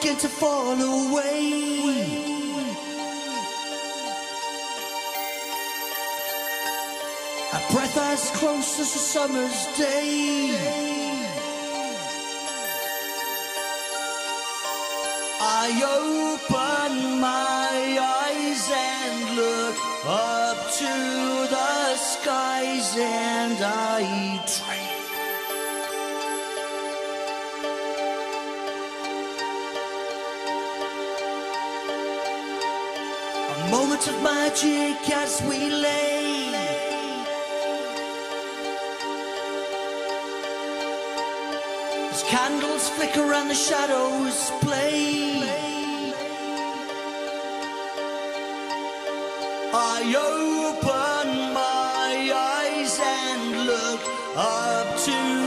begin to fall away. A breath as close as a summer's day. words of magic as we lay. As candles flicker and the shadows play. I open my eyes and look up to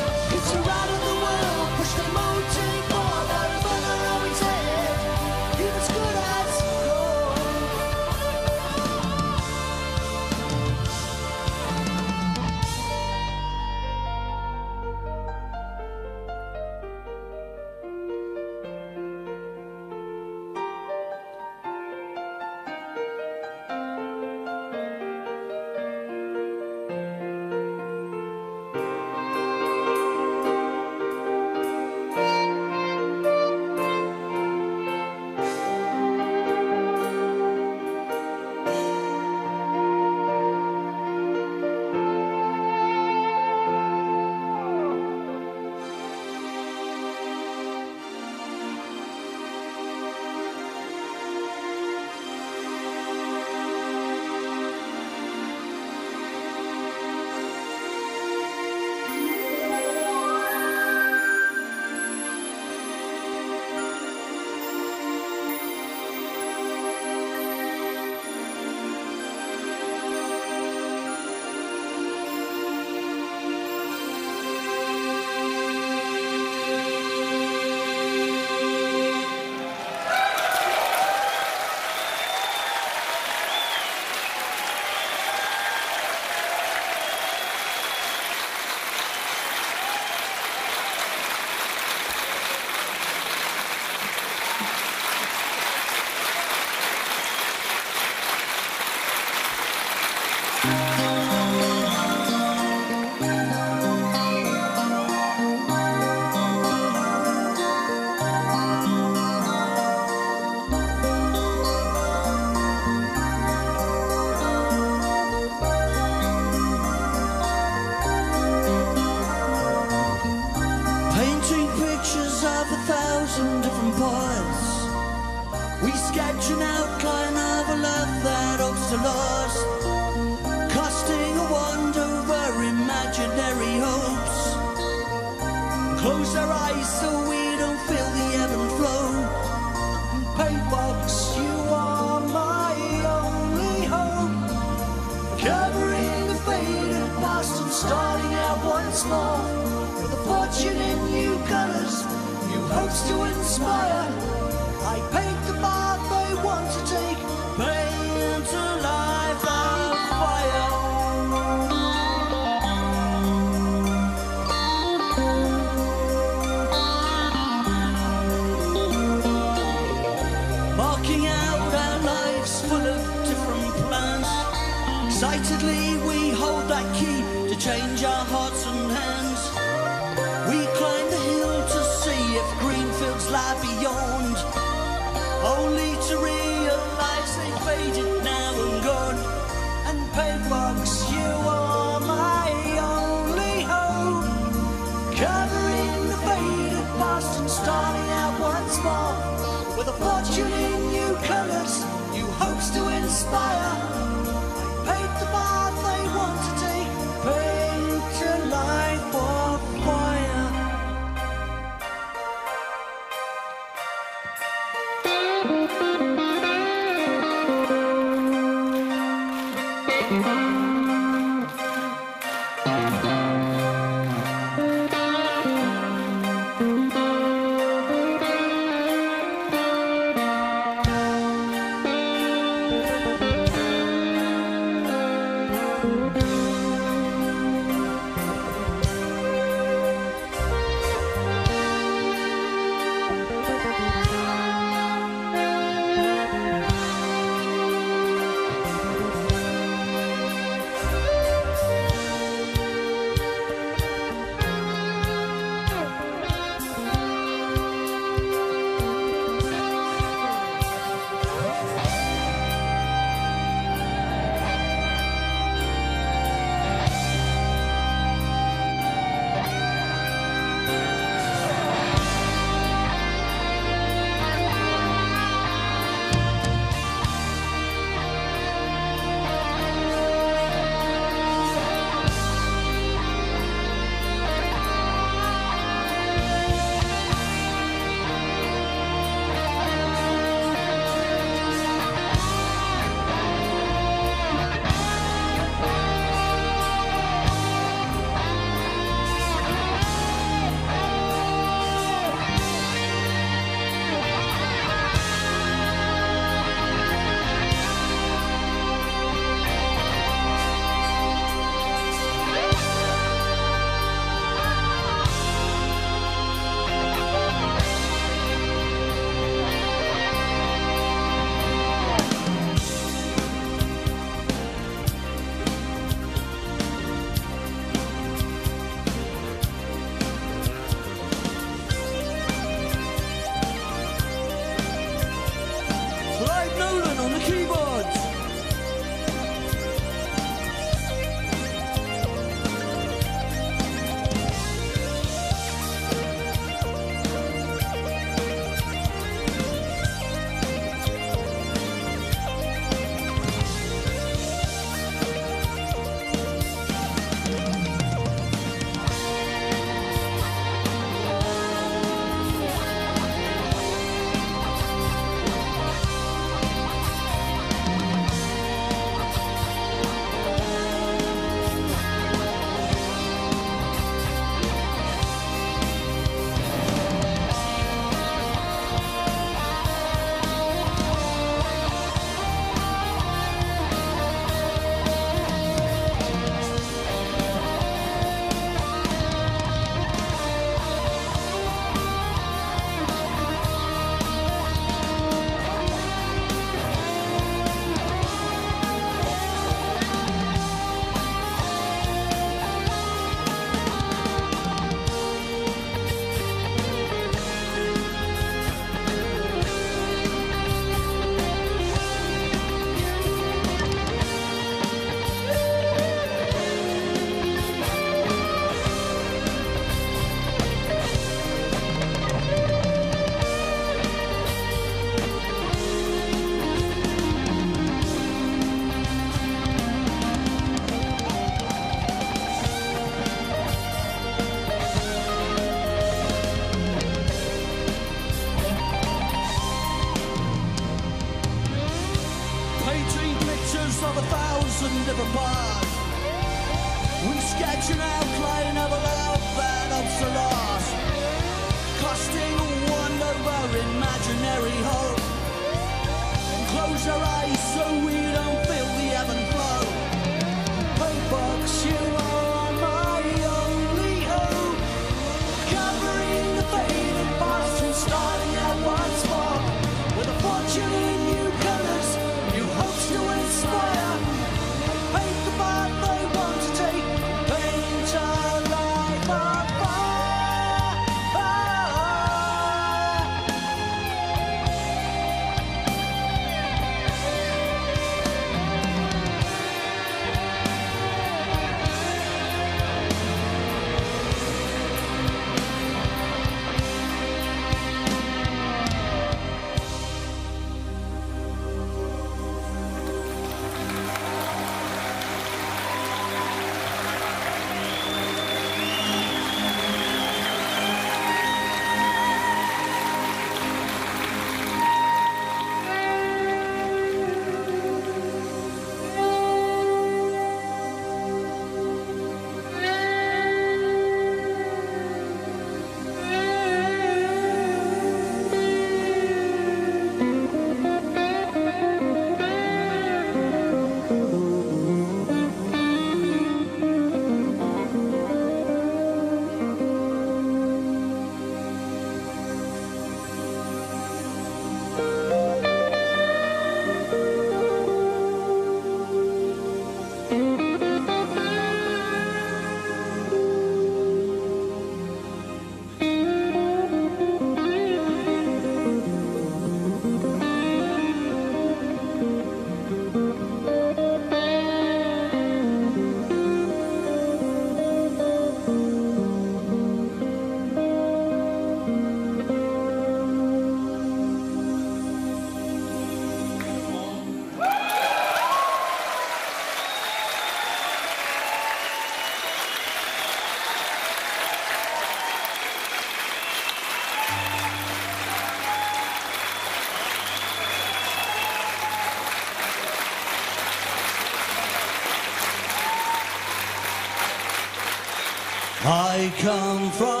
Come from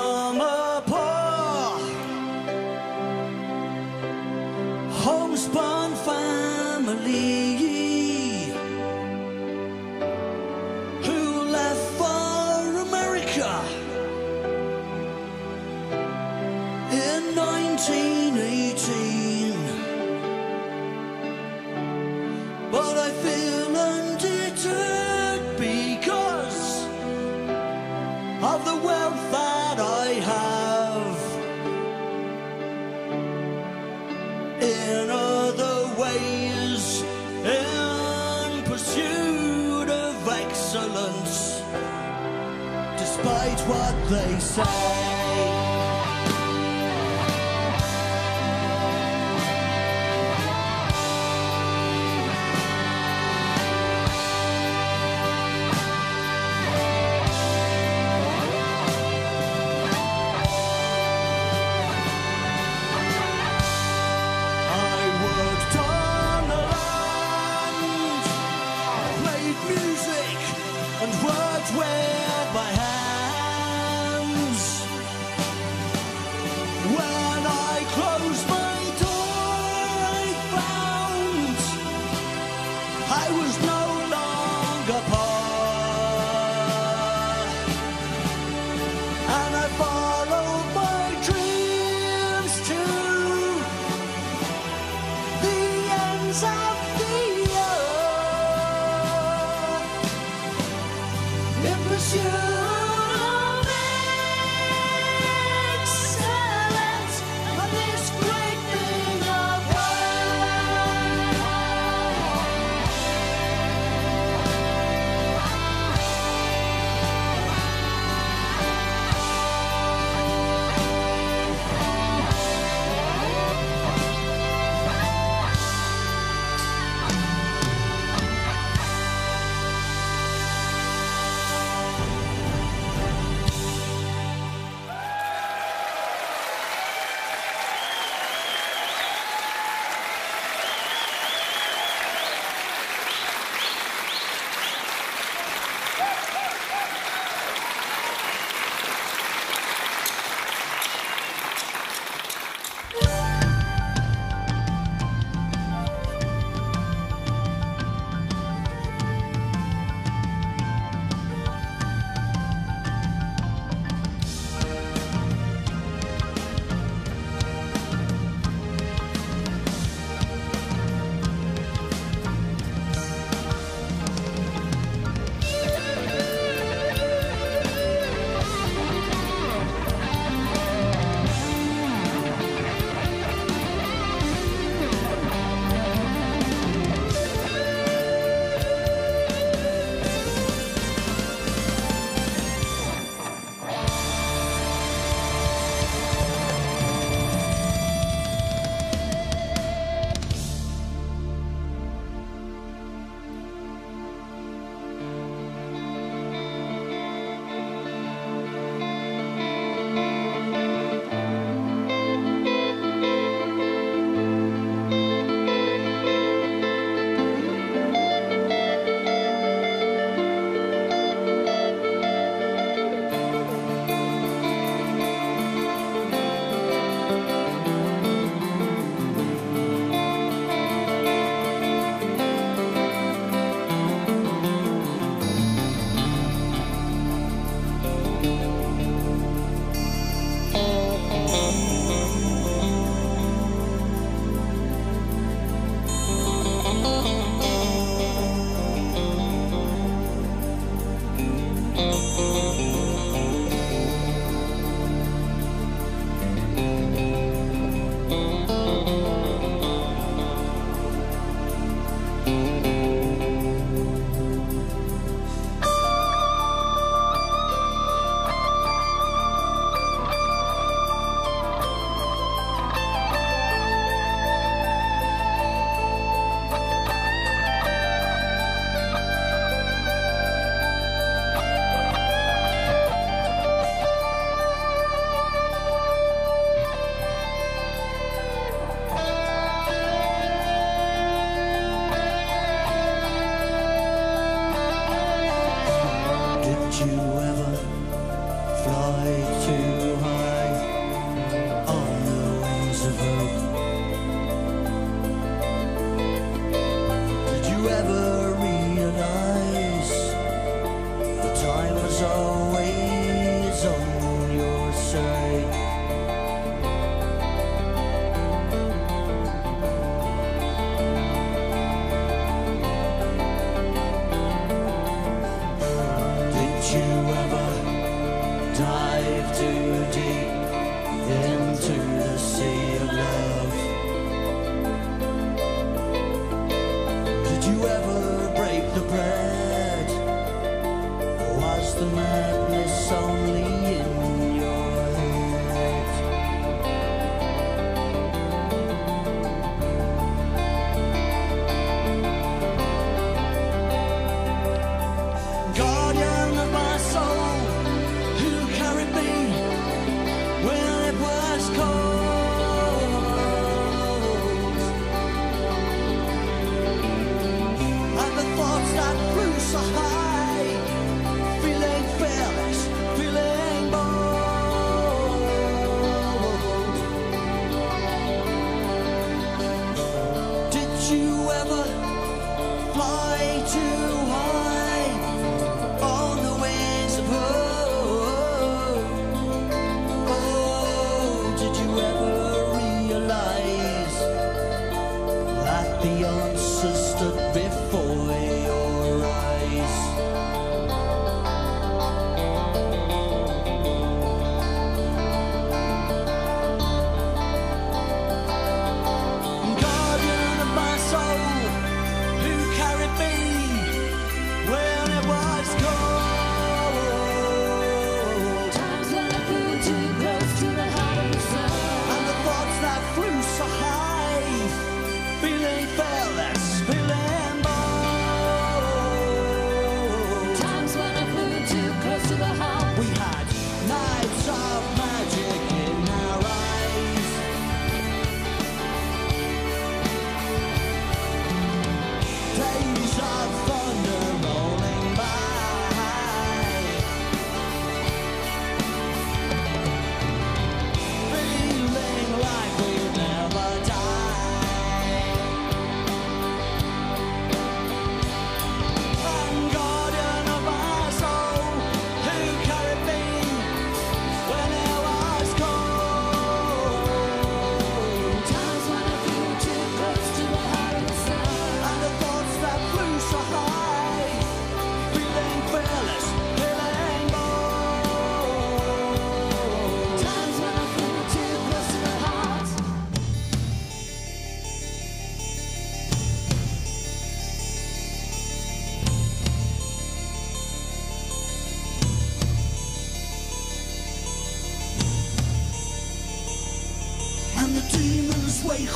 you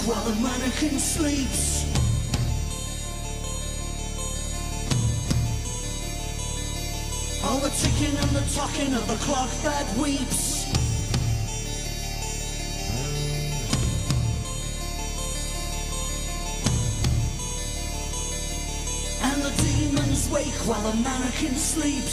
while the mannequin sleeps. All the ticking and the talking of the clock that weeps. And the demons wake while the mannequin sleeps.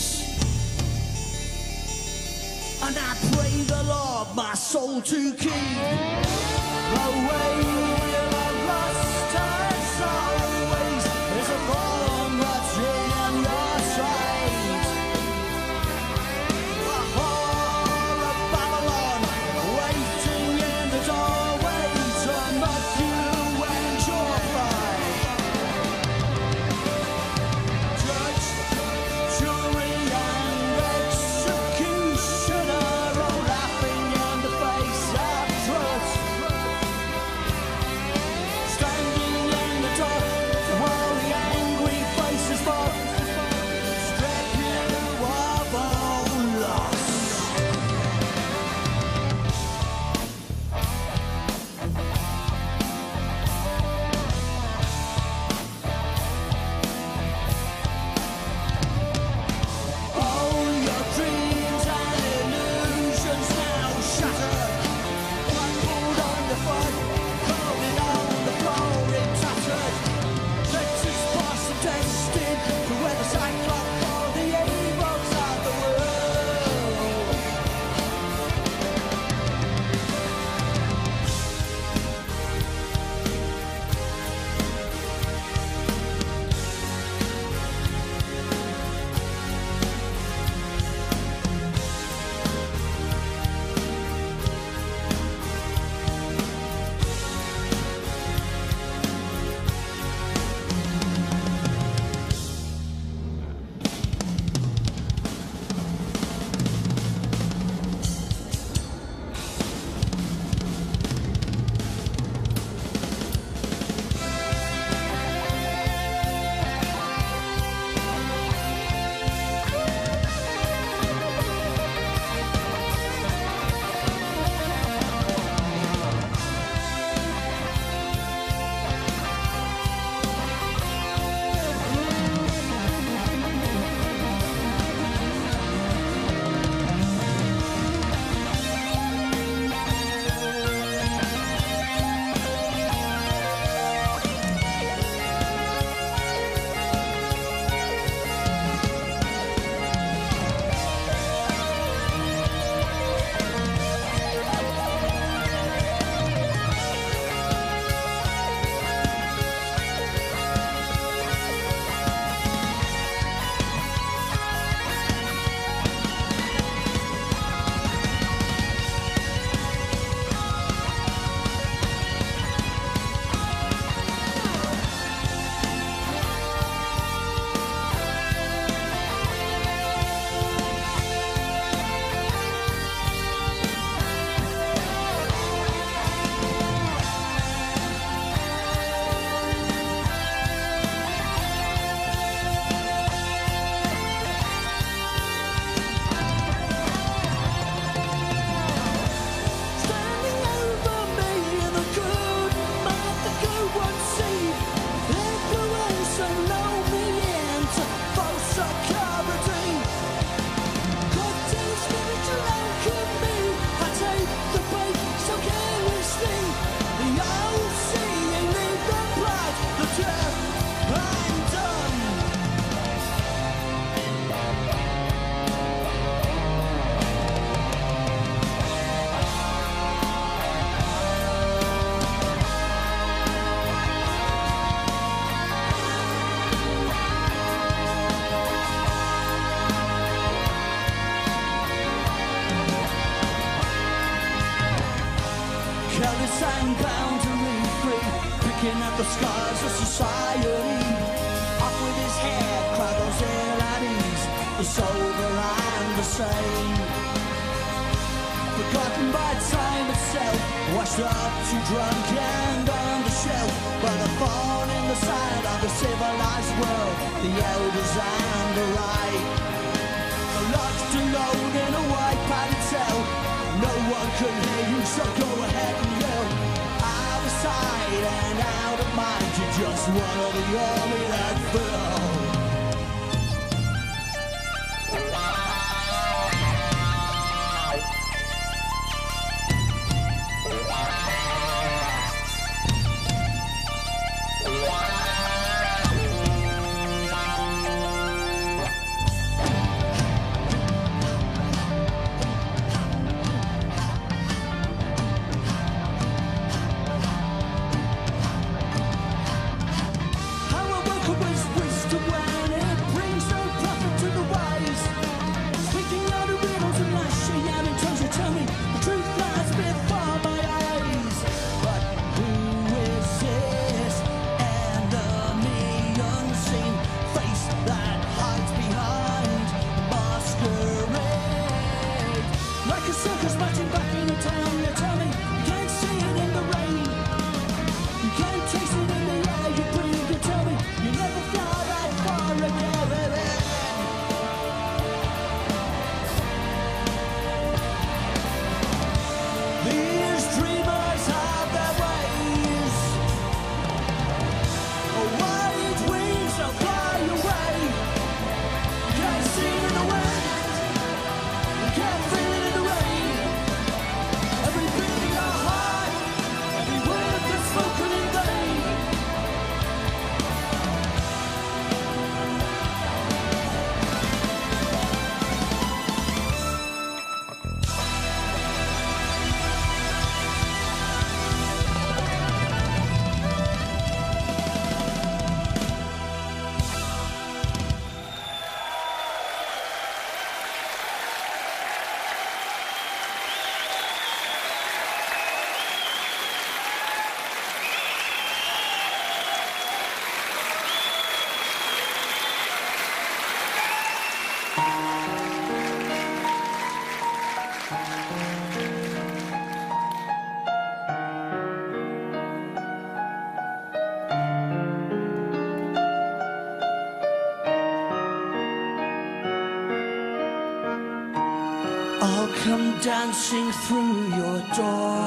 dancing through your door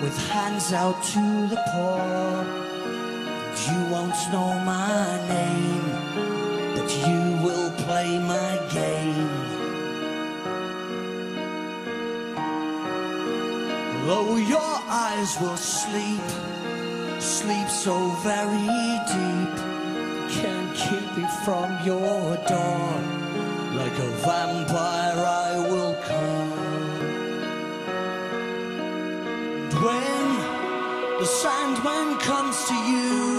with hands out to the poor. And you won't know my name, but you will play my game. Though your eyes will sleep, sleep so very deep, can't keep me from your door like a vampire. when comes to you.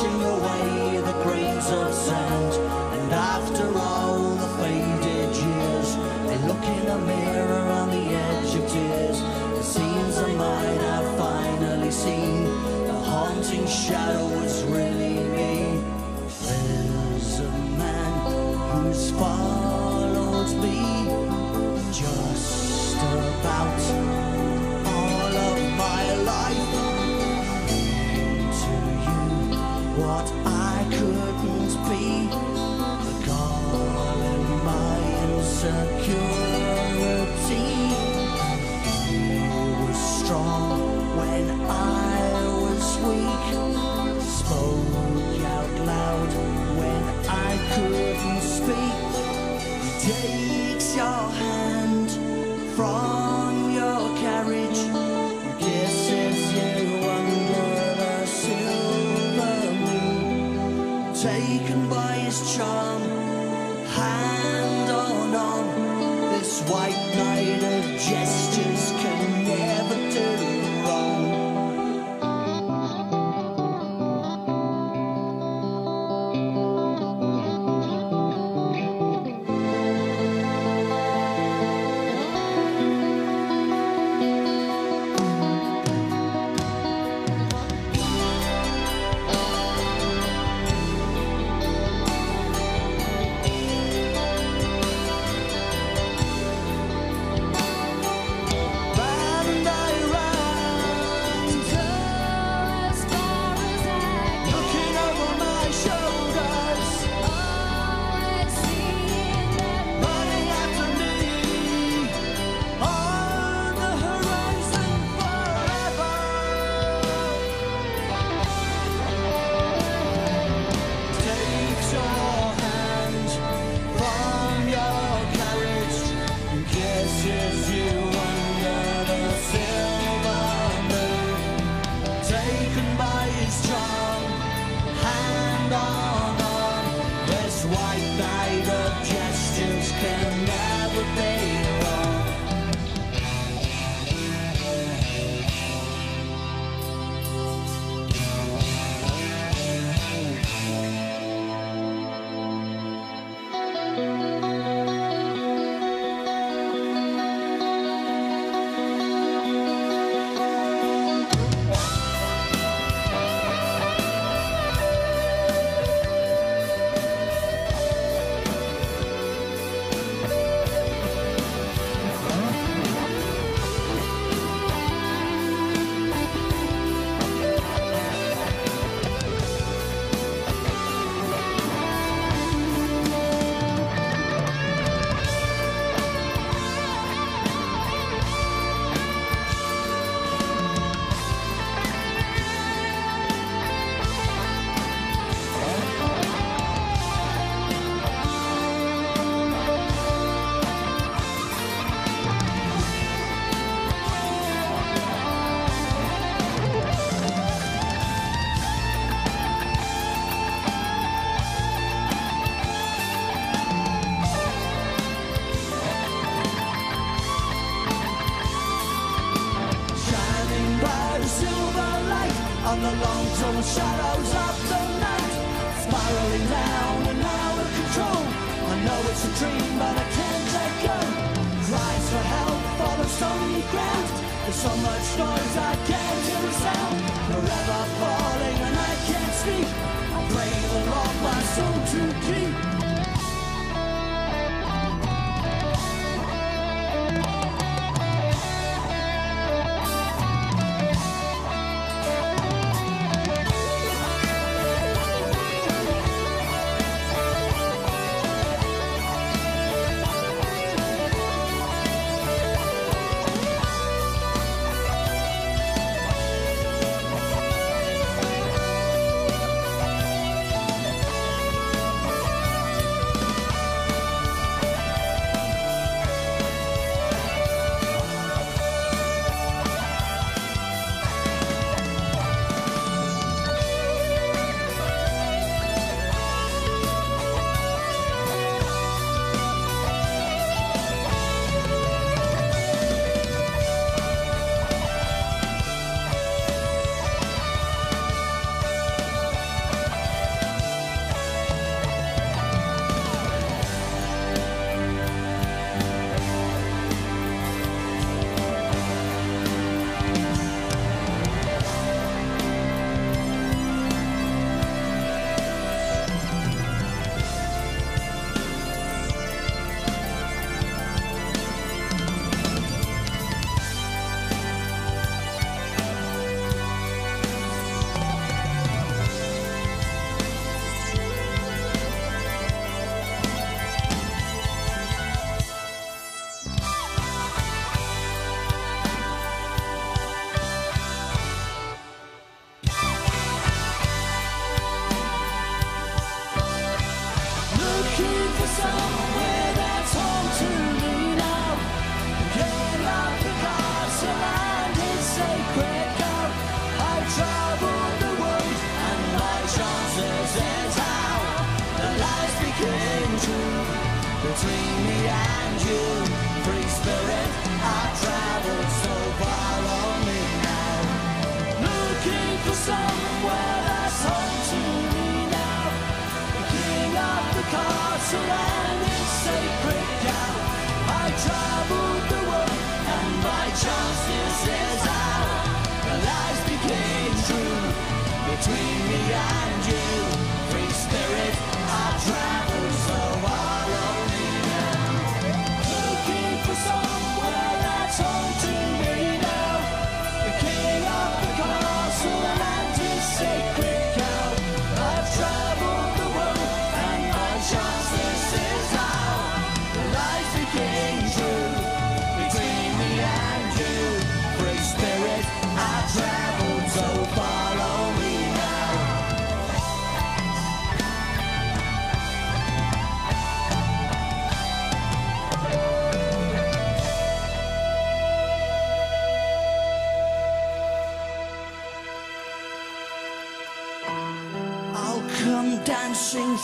washing away the grains of sand. And after all the faded years, I look in the mirror on the edge of tears. The scenes I might have finally seen, the haunting shadow was really me. There's a man whose.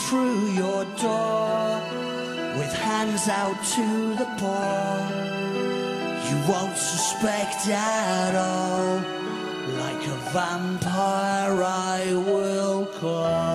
through your door with hands out to the poor. You won't suspect at all, like a vampire I will call.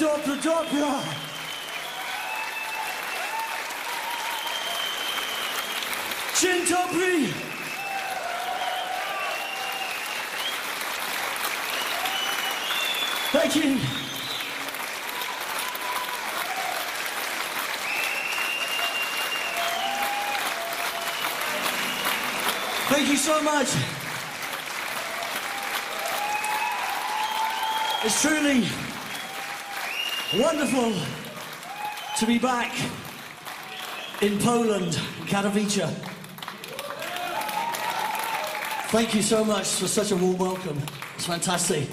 job to job, yeah. In Poland, Katowice. Thank you so much for such a warm welcome. It's fantastic.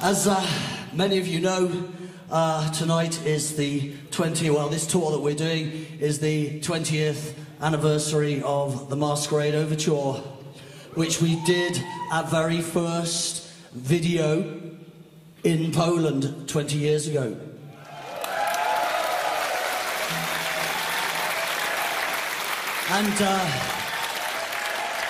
As uh, many of you know, uh, tonight is the 20, well, this tour that we're doing is the 20th anniversary of the Masquerade Overture, which we did our very first video in Poland 20 years ago. And uh,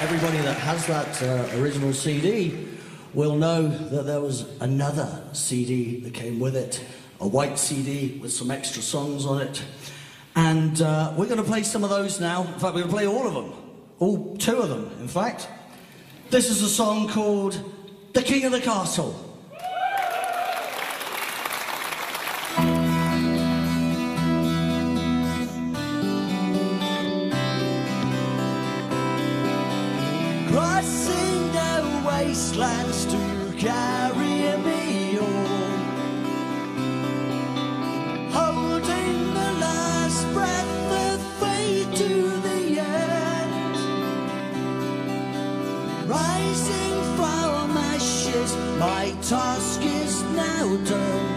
everybody that has that uh, original CD will know that there was another CD that came with it, a white CD with some extra songs on it. And uh, we're going to play some of those now. In fact, we're going to play all of them. All two of them, in fact. This is a song called The King of the Castle. Wastelands to carry me on. Holding the last breath of faith to the end. Rising from ashes, my task is now done.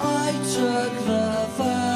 I took the vows.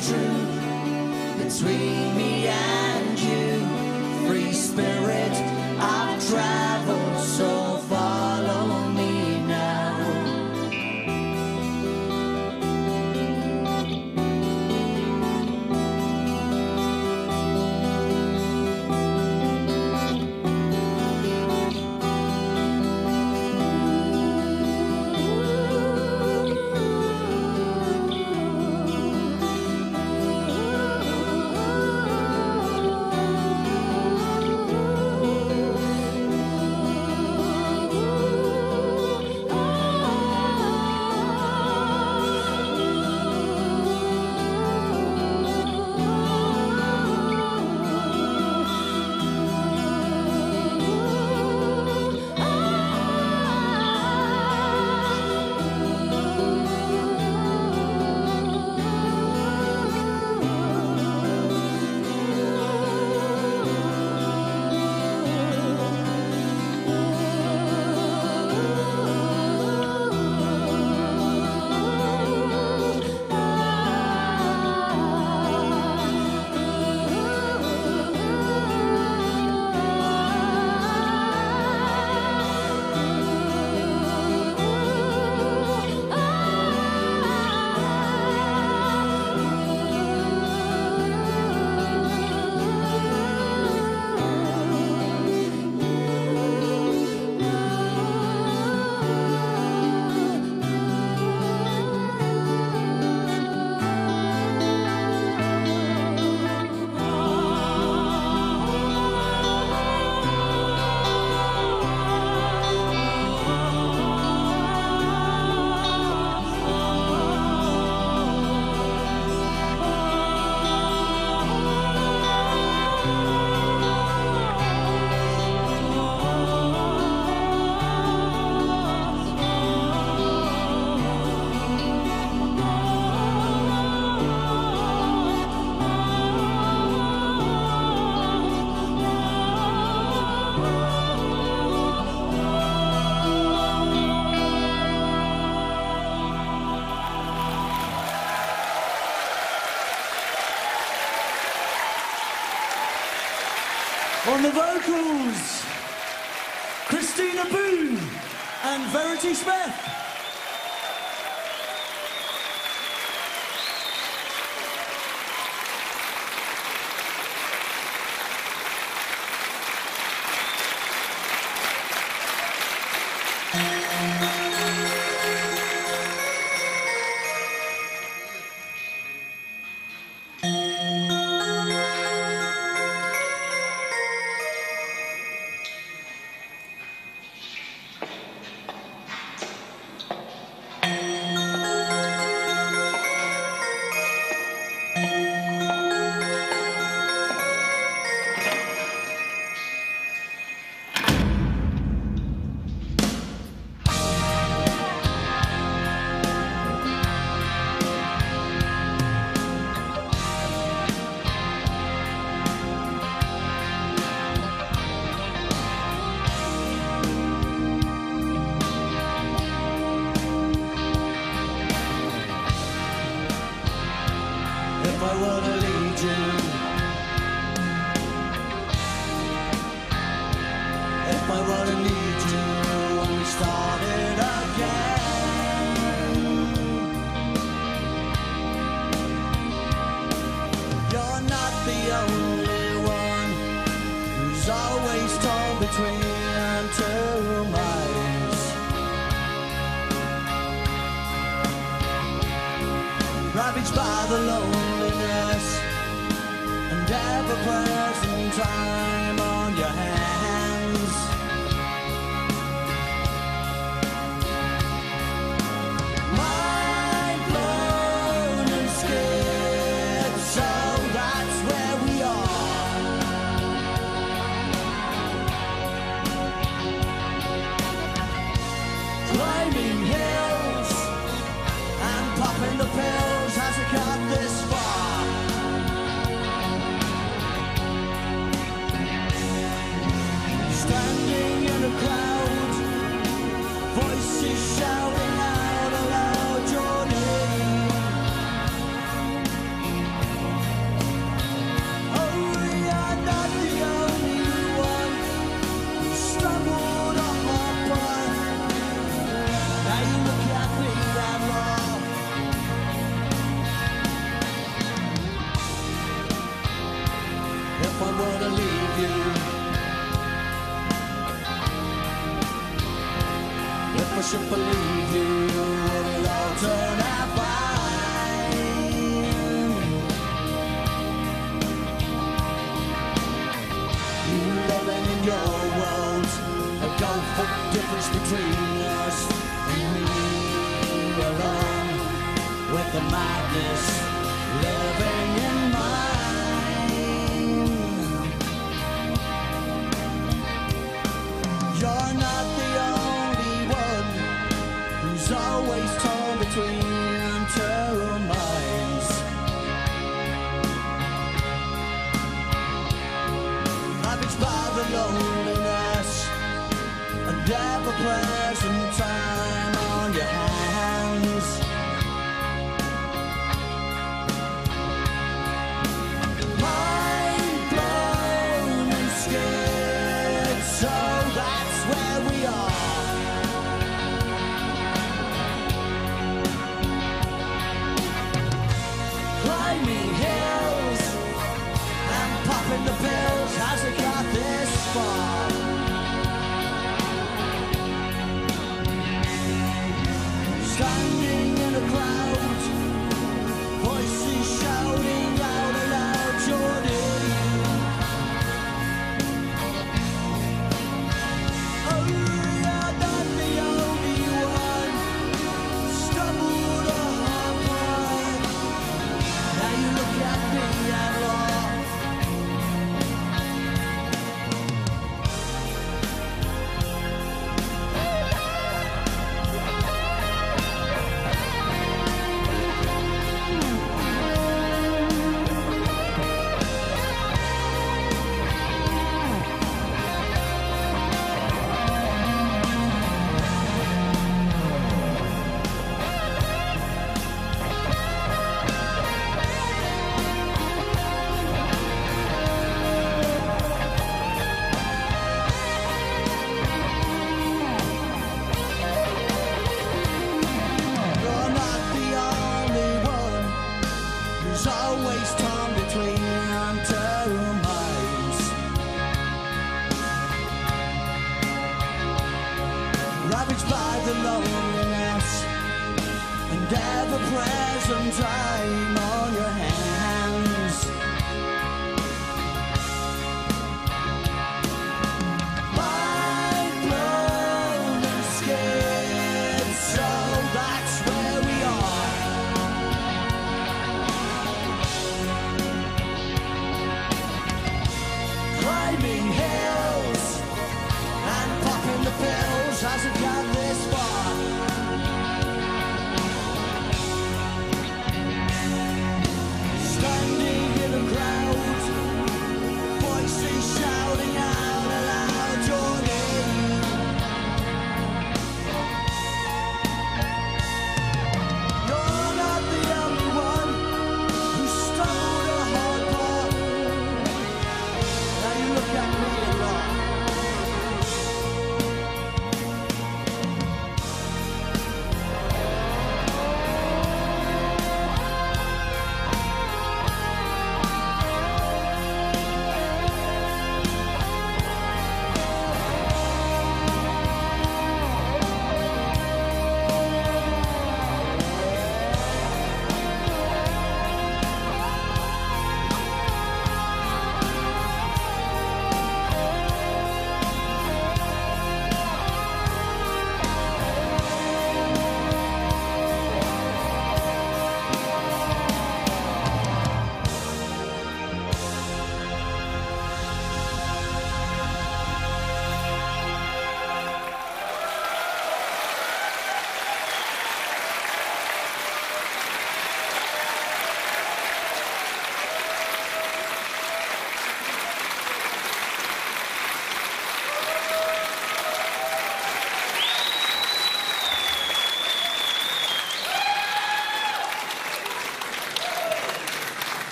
true. Between me and popping the pills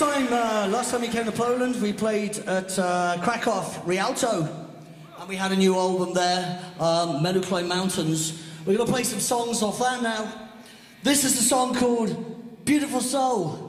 last time, uh, last time he came to Poland, we played at uh, Krakow, Rialto, and we had a new album there, um, Men Mountains. We're going to play some songs off that now. This is a song called Beautiful Soul.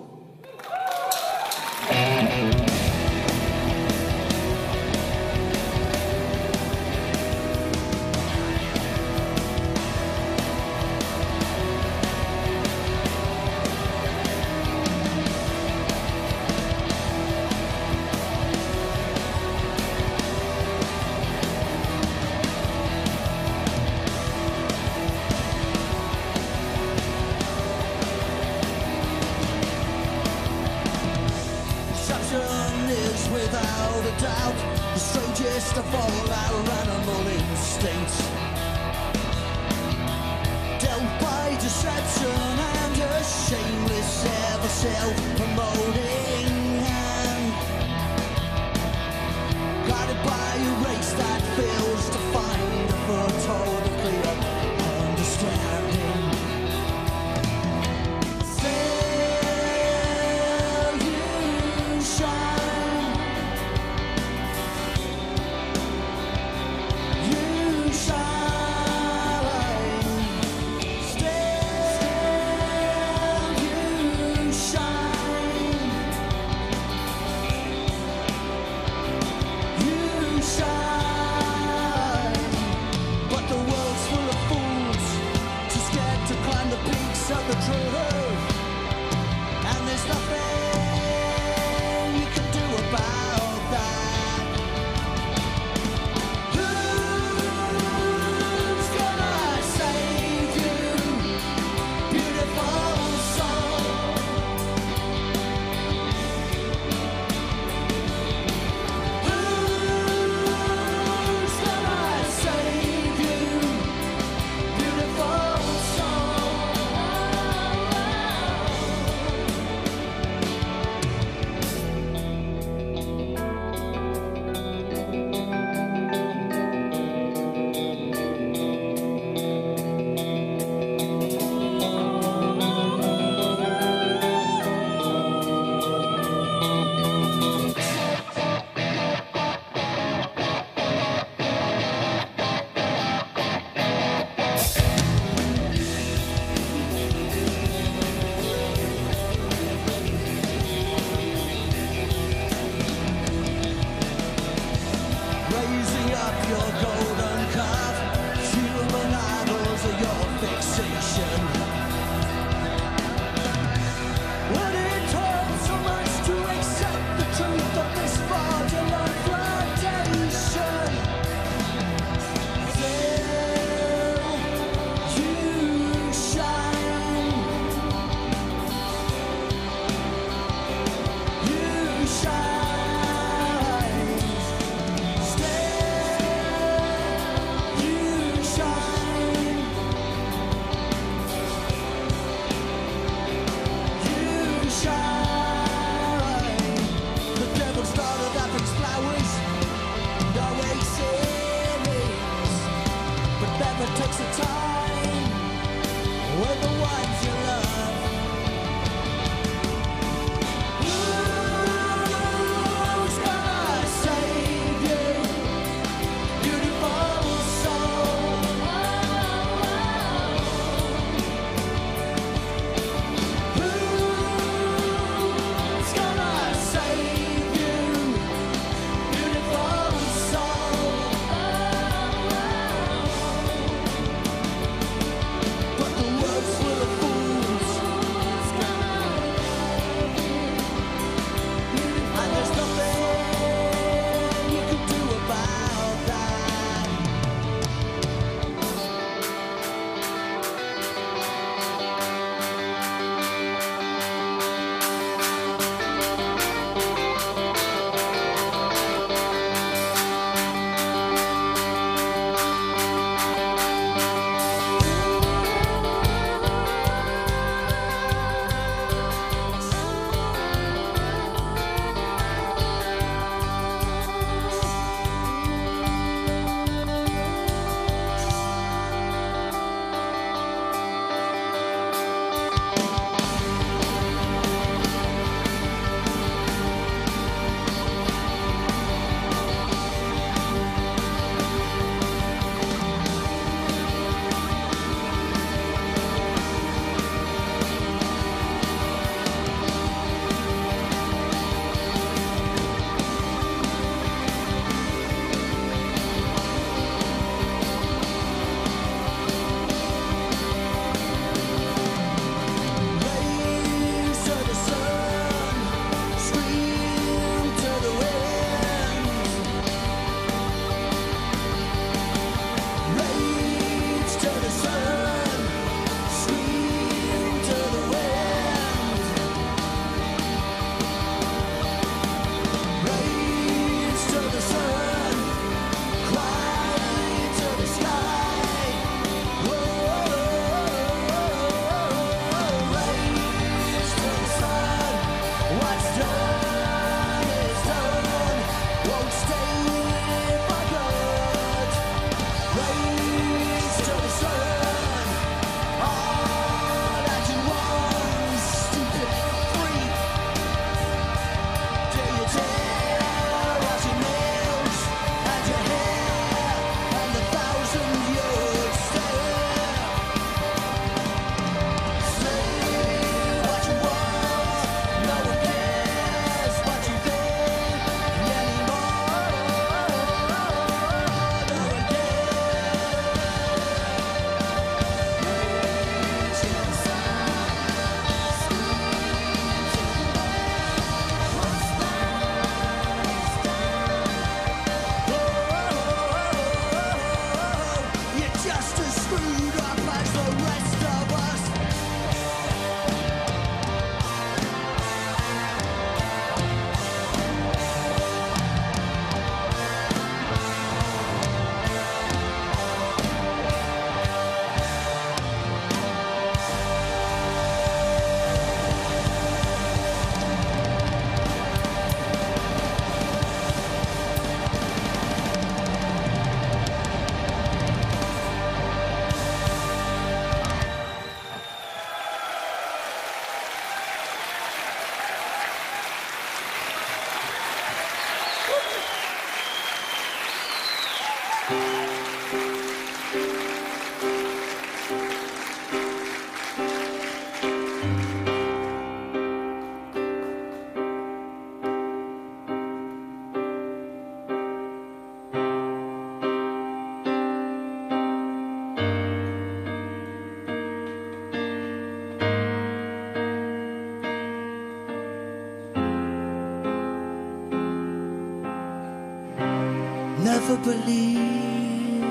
believe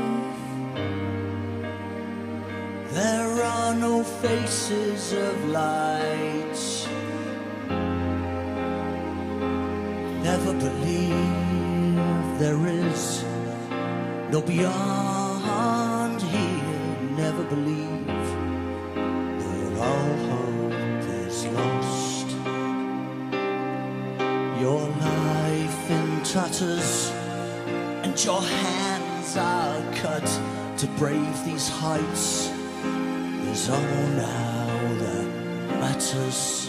there are no faces of light. Never believe there is no beyond. to brave these heights. There's all now that matters.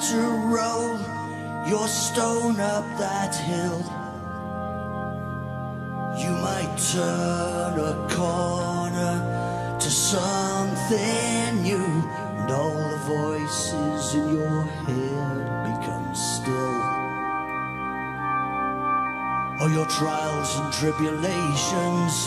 to roll your stone up that hill. You might turn a corner to something new, and all the voices in your head become still. All your trials and tribulations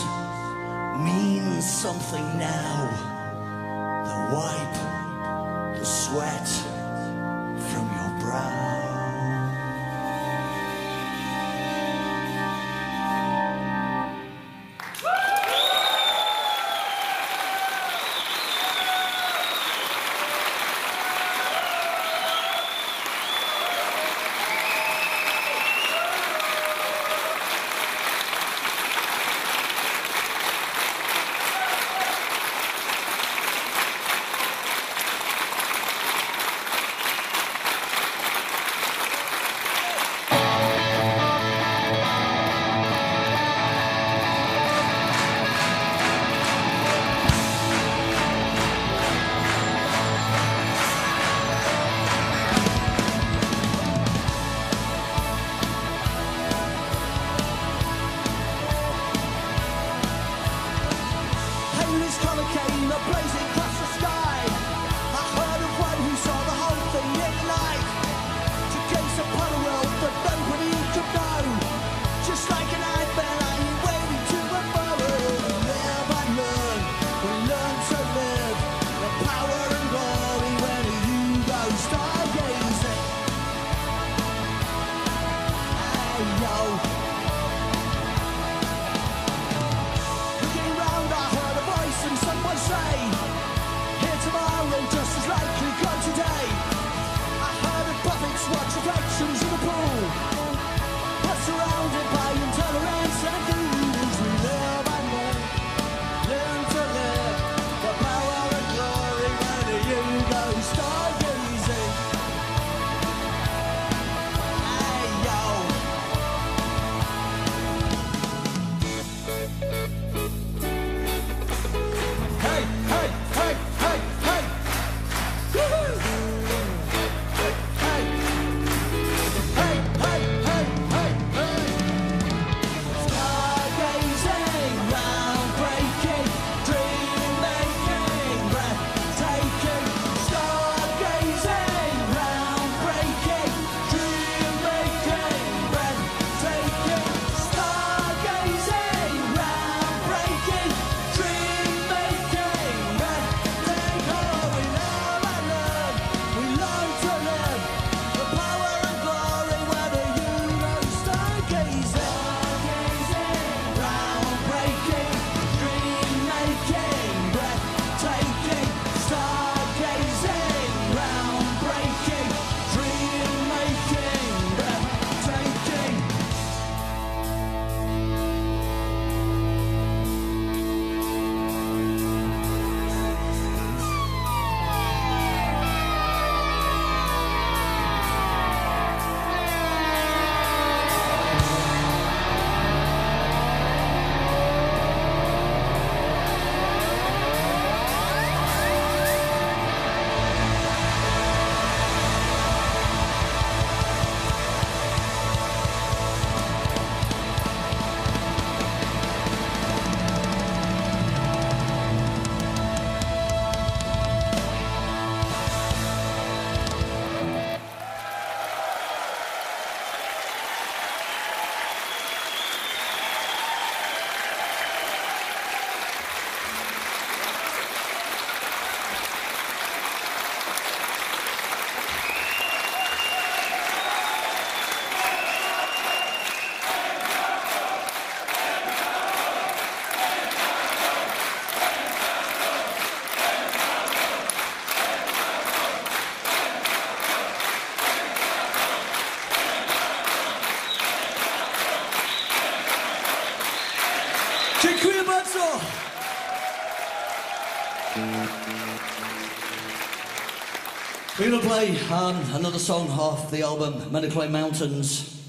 play um, another song off the album Men Who Climb Mountains.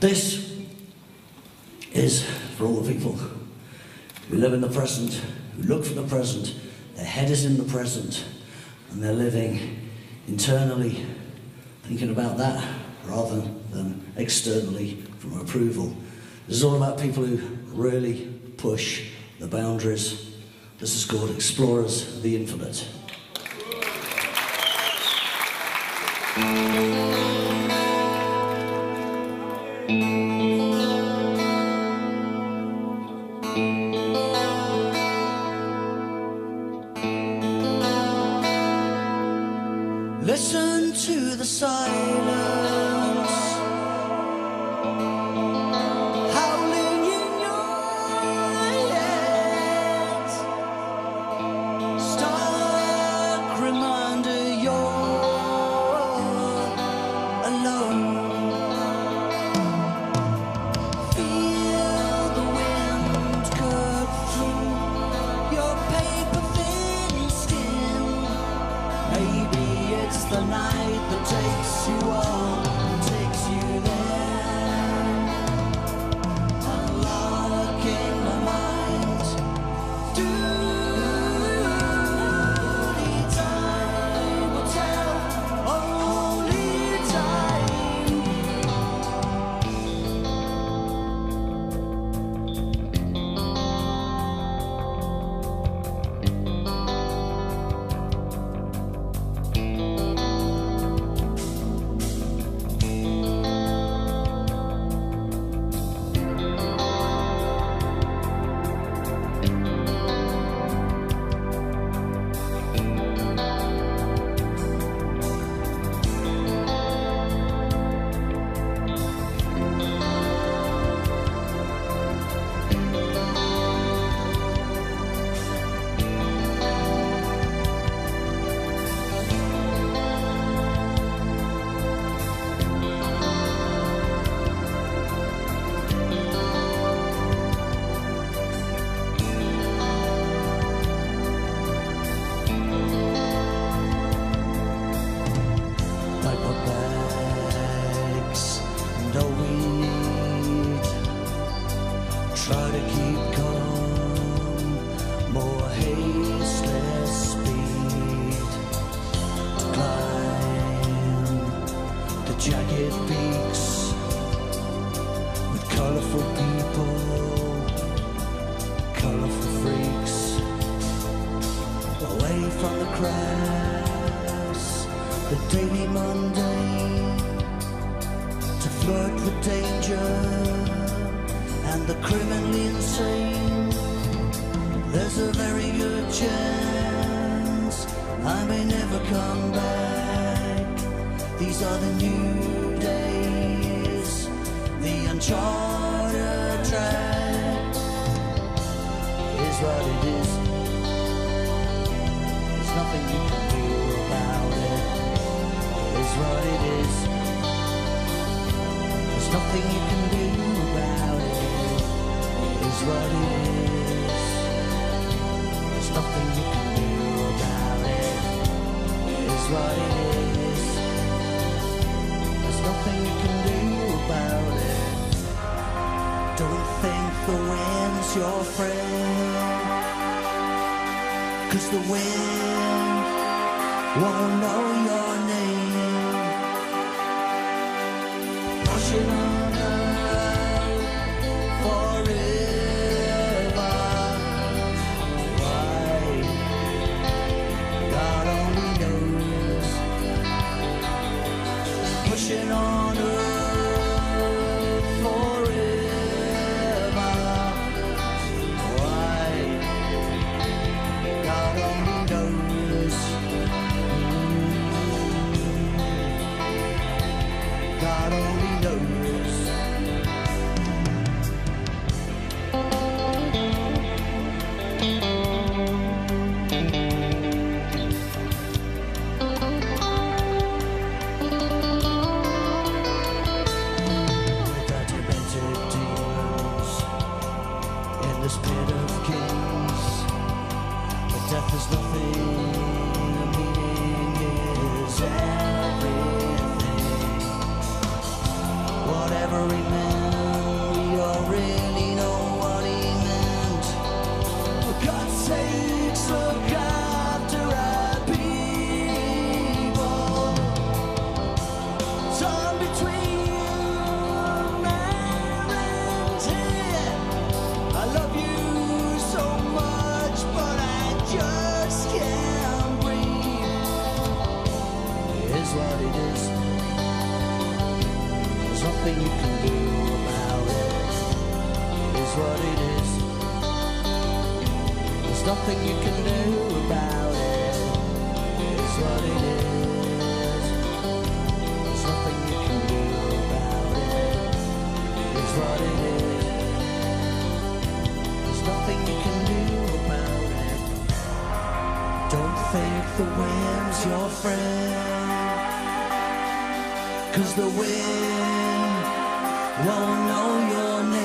This is for all the people who live in the present, who look for the present, their head is in the present, and they're living internally, thinking about that rather than externally from approval. This is all about people who really push the boundaries. This is called Explorers of the Infinite. You can do about it. Is what it is. There's nothing you can do about it. Is what it is. There's nothing you can do about. It is what it is. There's nothing you can do about it. Don't think the wind's your friend. Cause the wind won't know your name.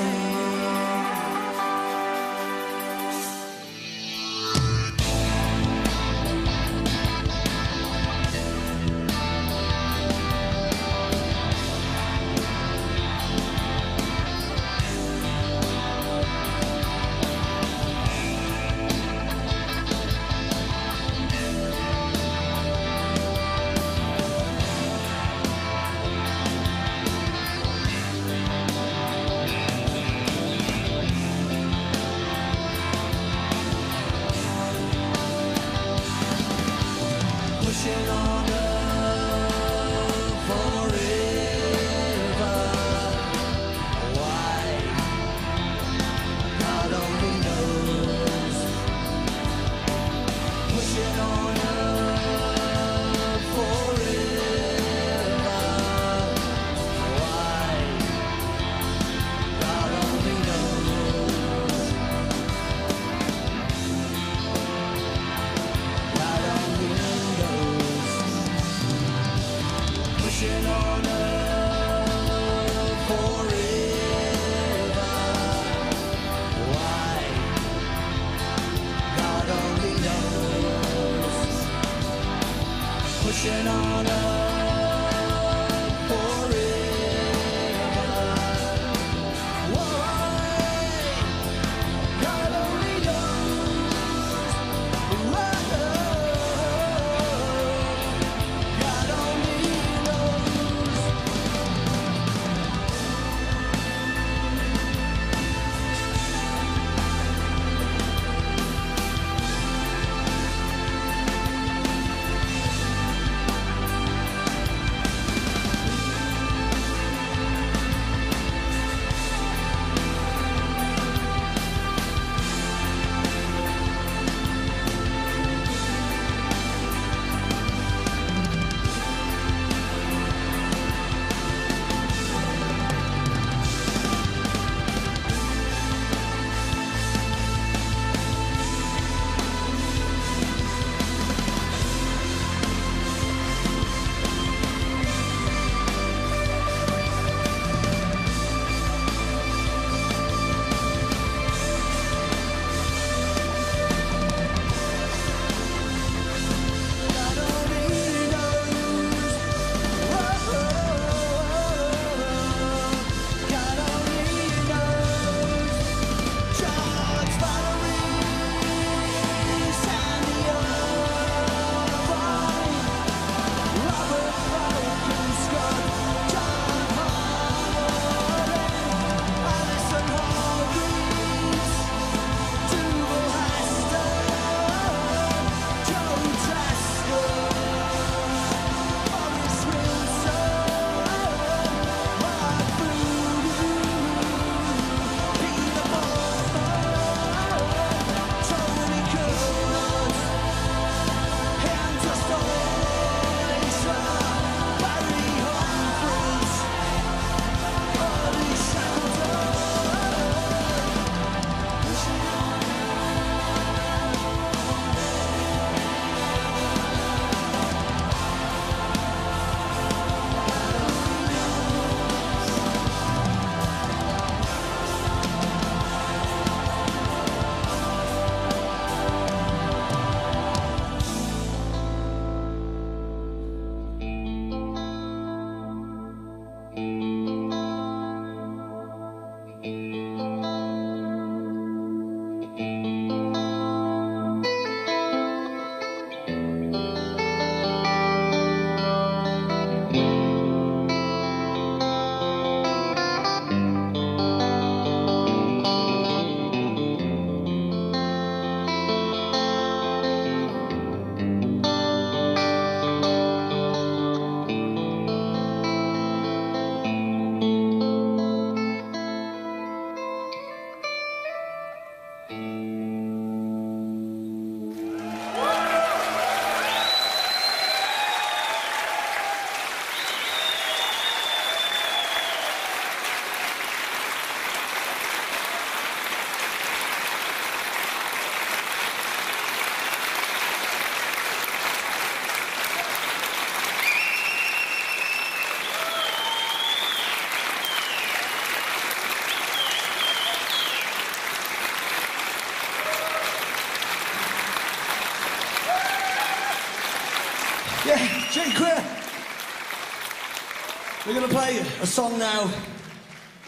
play a song now,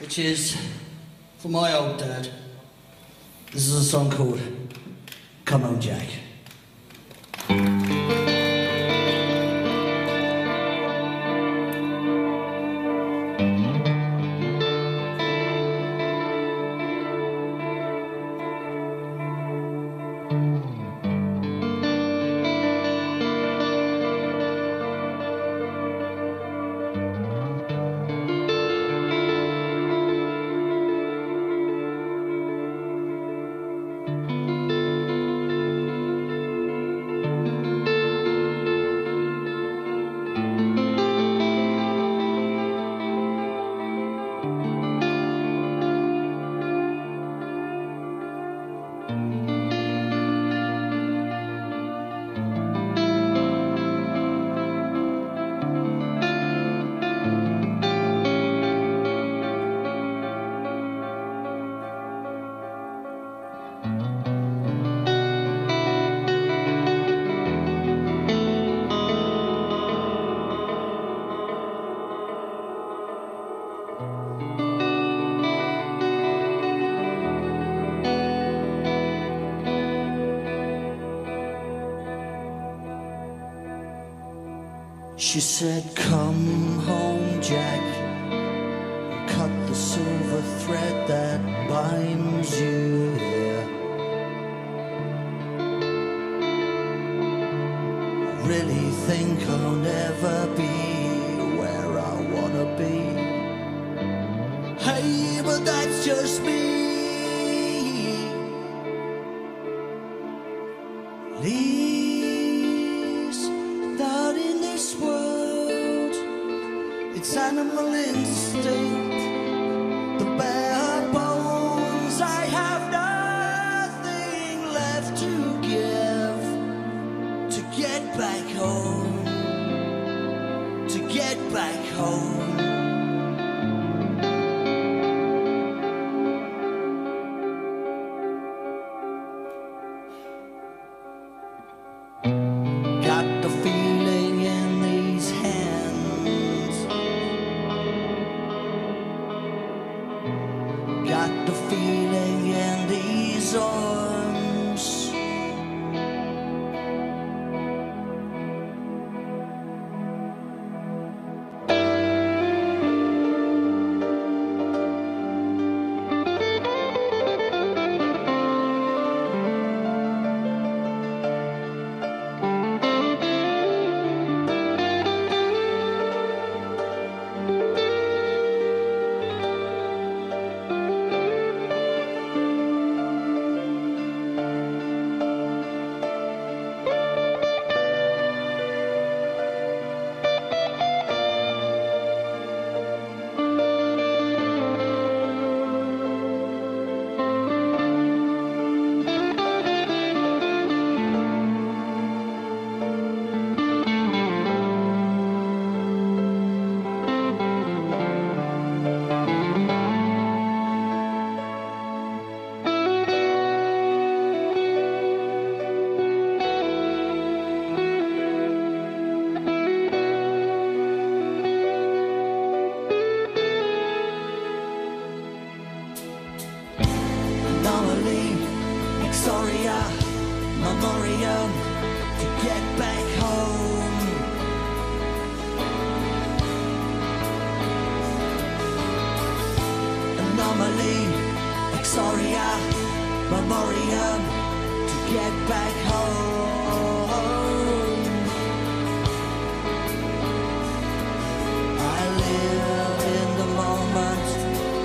which is for my old dad. This is a song called memoriam to get back home. Anomaly, Exoria, memoriam to get back home. I live in the moment,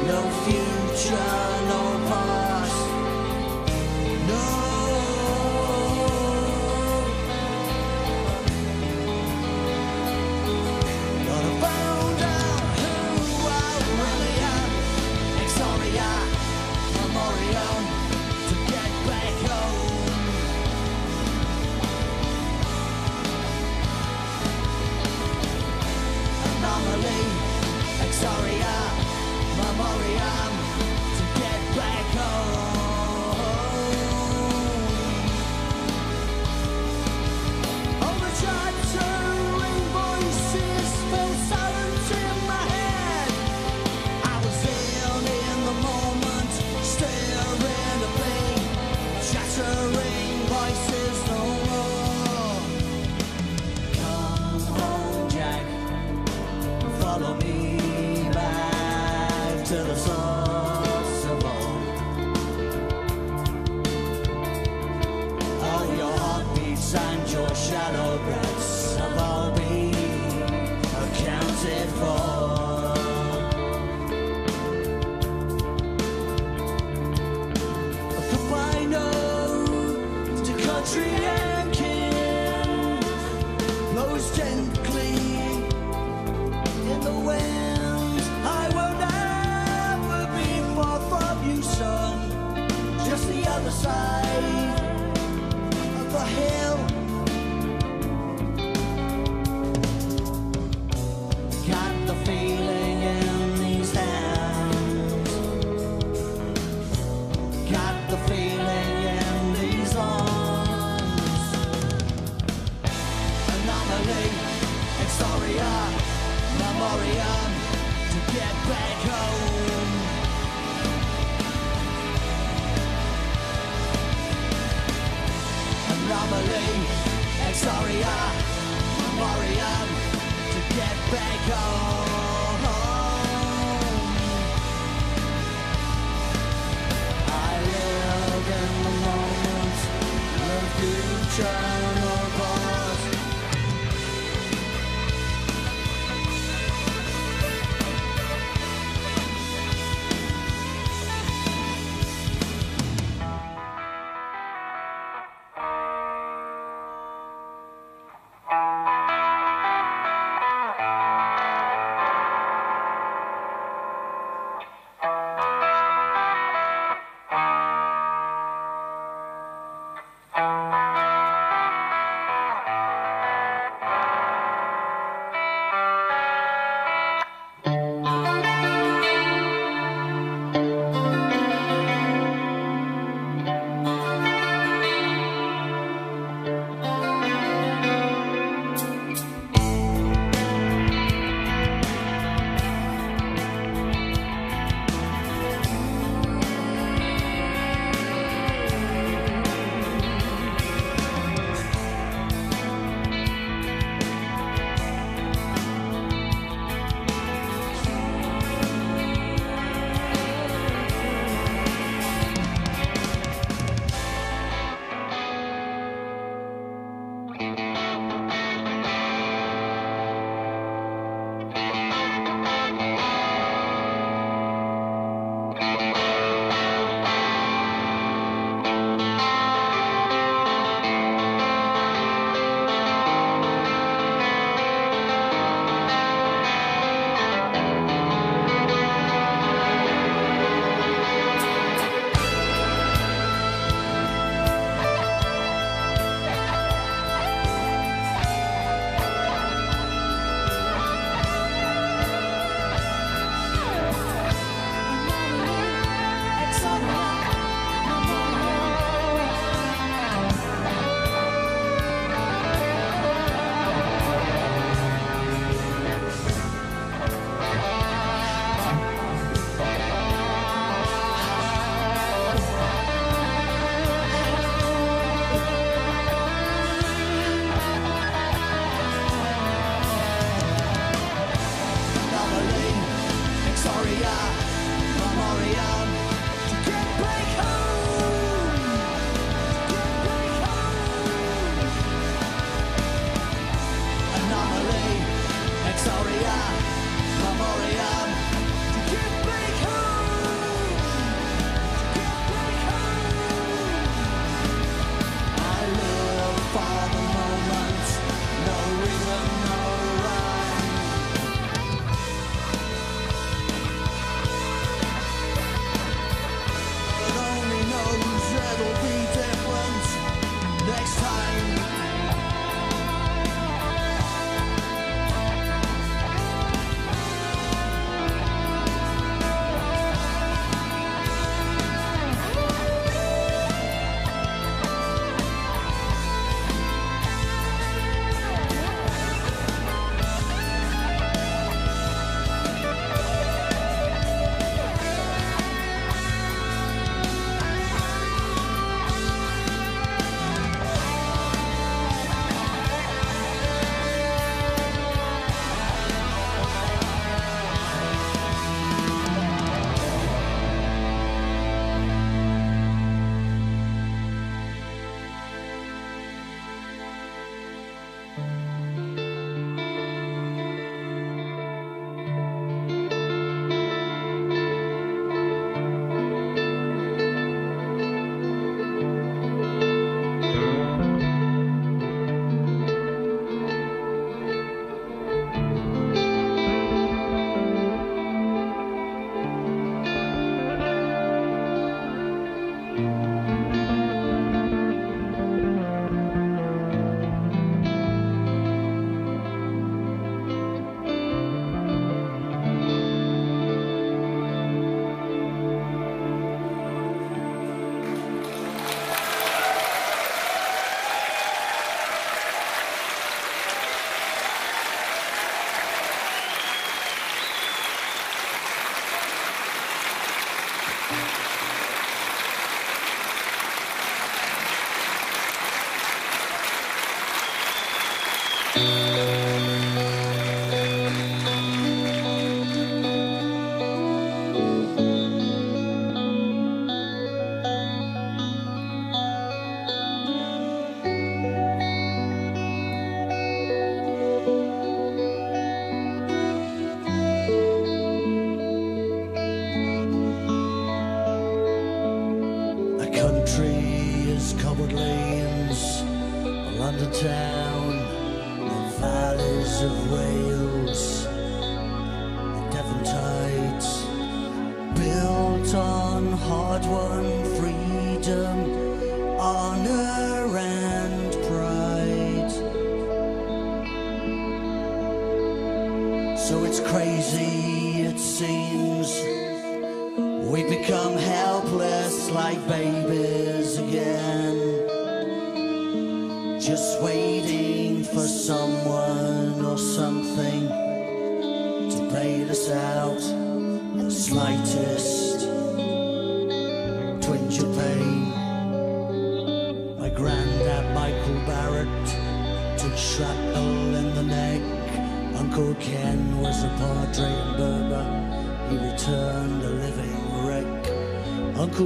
no future.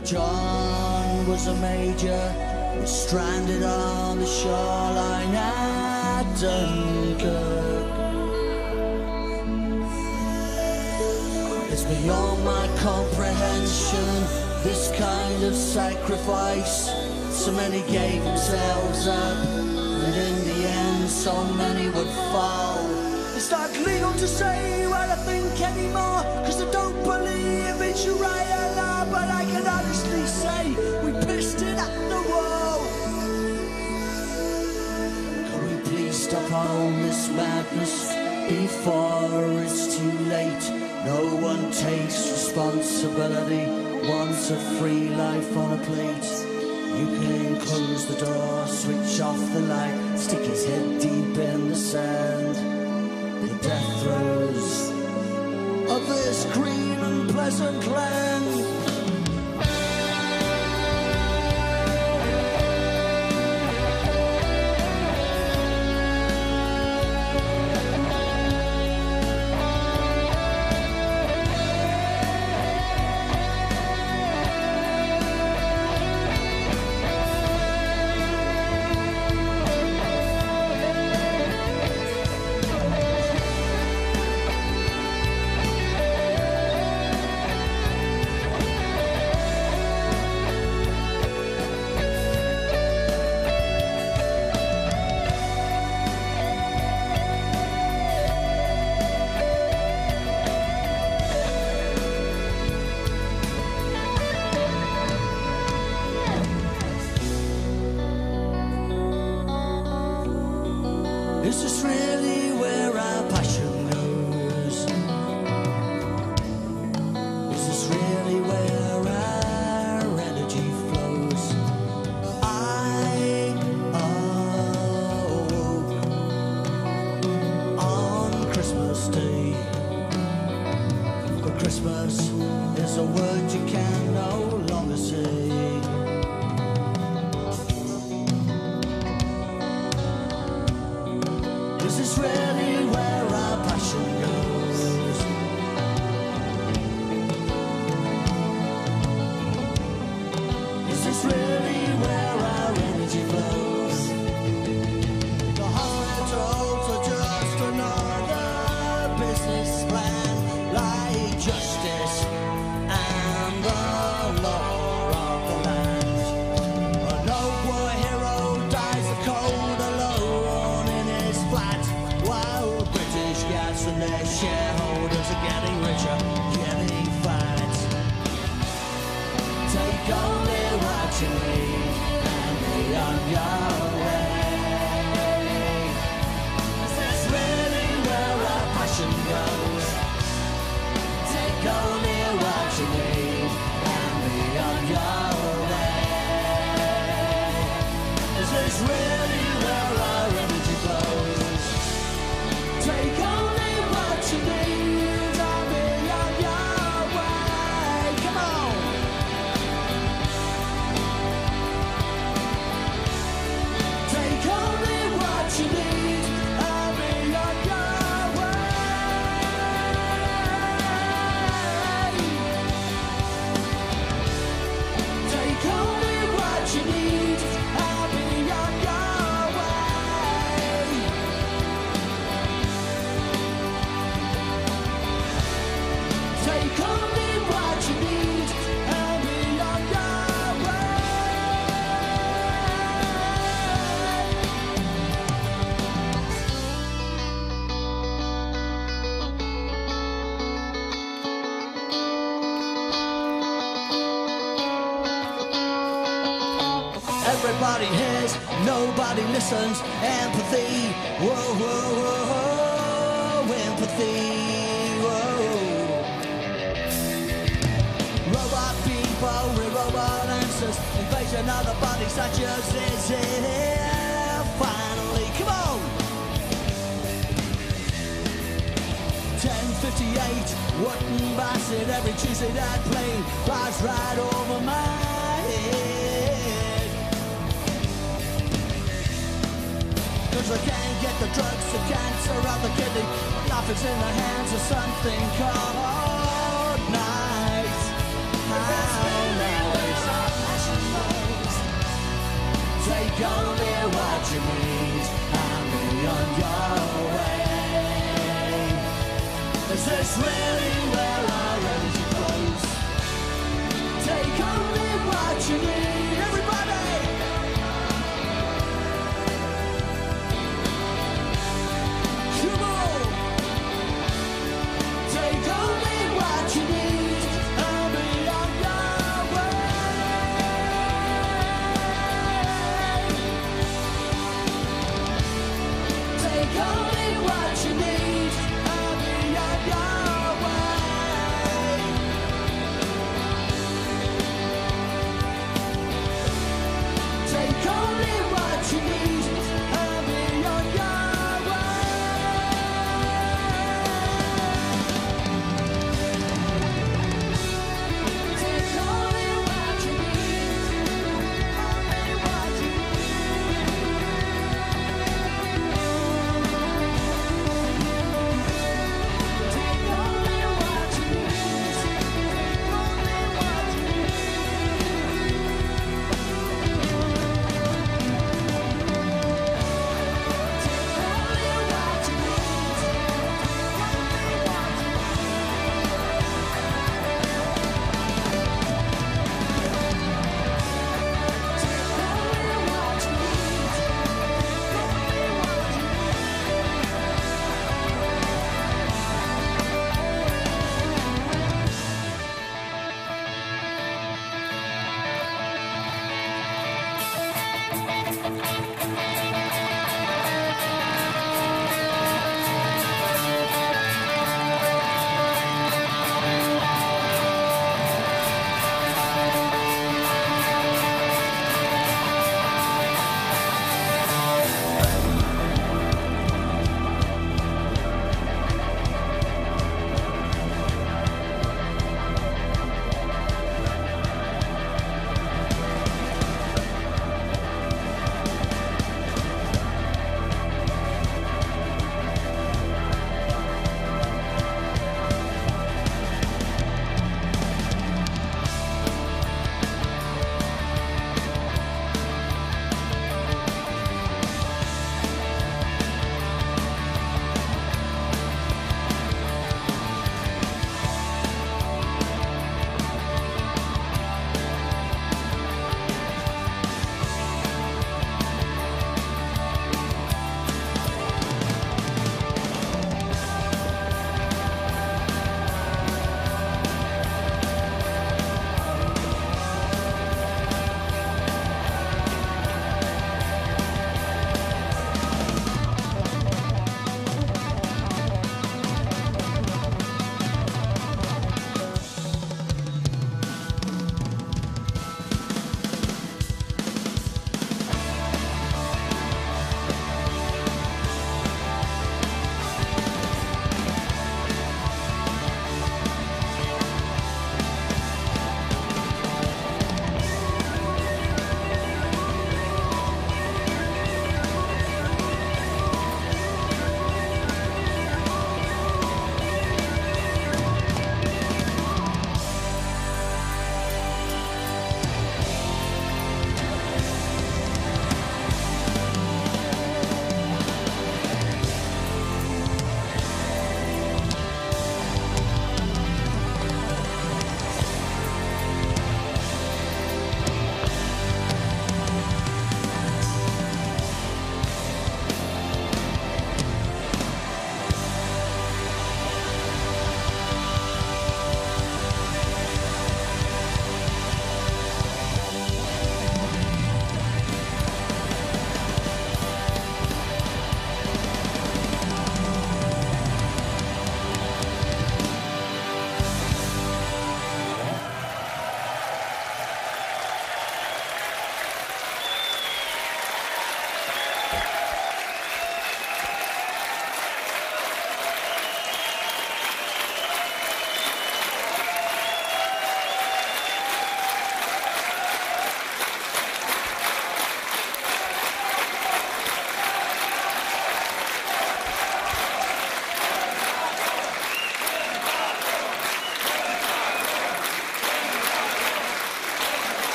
Uncle John was a major, was stranded on the shoreline at Dunkirk. It's beyond my comprehension, this kind of sacrifice. So many gave themselves up, and in the end, so many would fall. It's not legal to say what I think anymore, cause I don't believe it's Uriah. all this madness before it's too late. No one takes responsibility, wants a free life on a plate. You can close the door, switch off the light, stick his head deep in the sand. The death throes of this green and pleasant land. Nobody listens.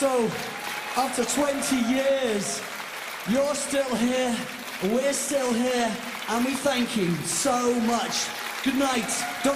So after 20 years, you're still here, we're still here, and we thank you so much. Good night. Do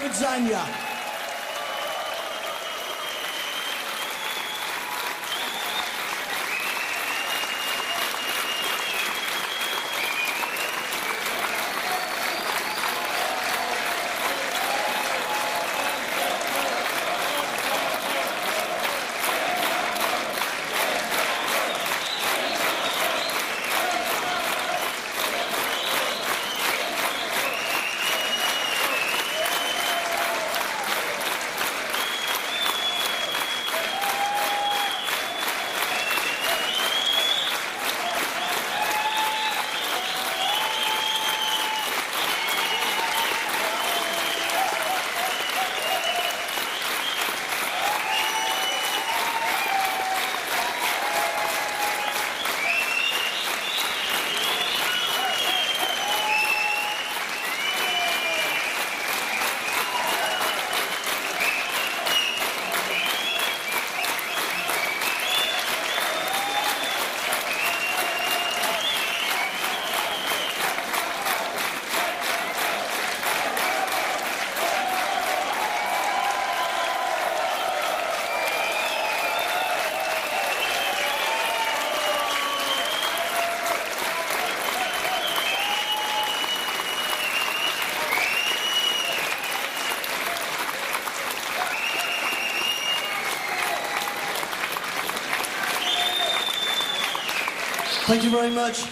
Thank you very much.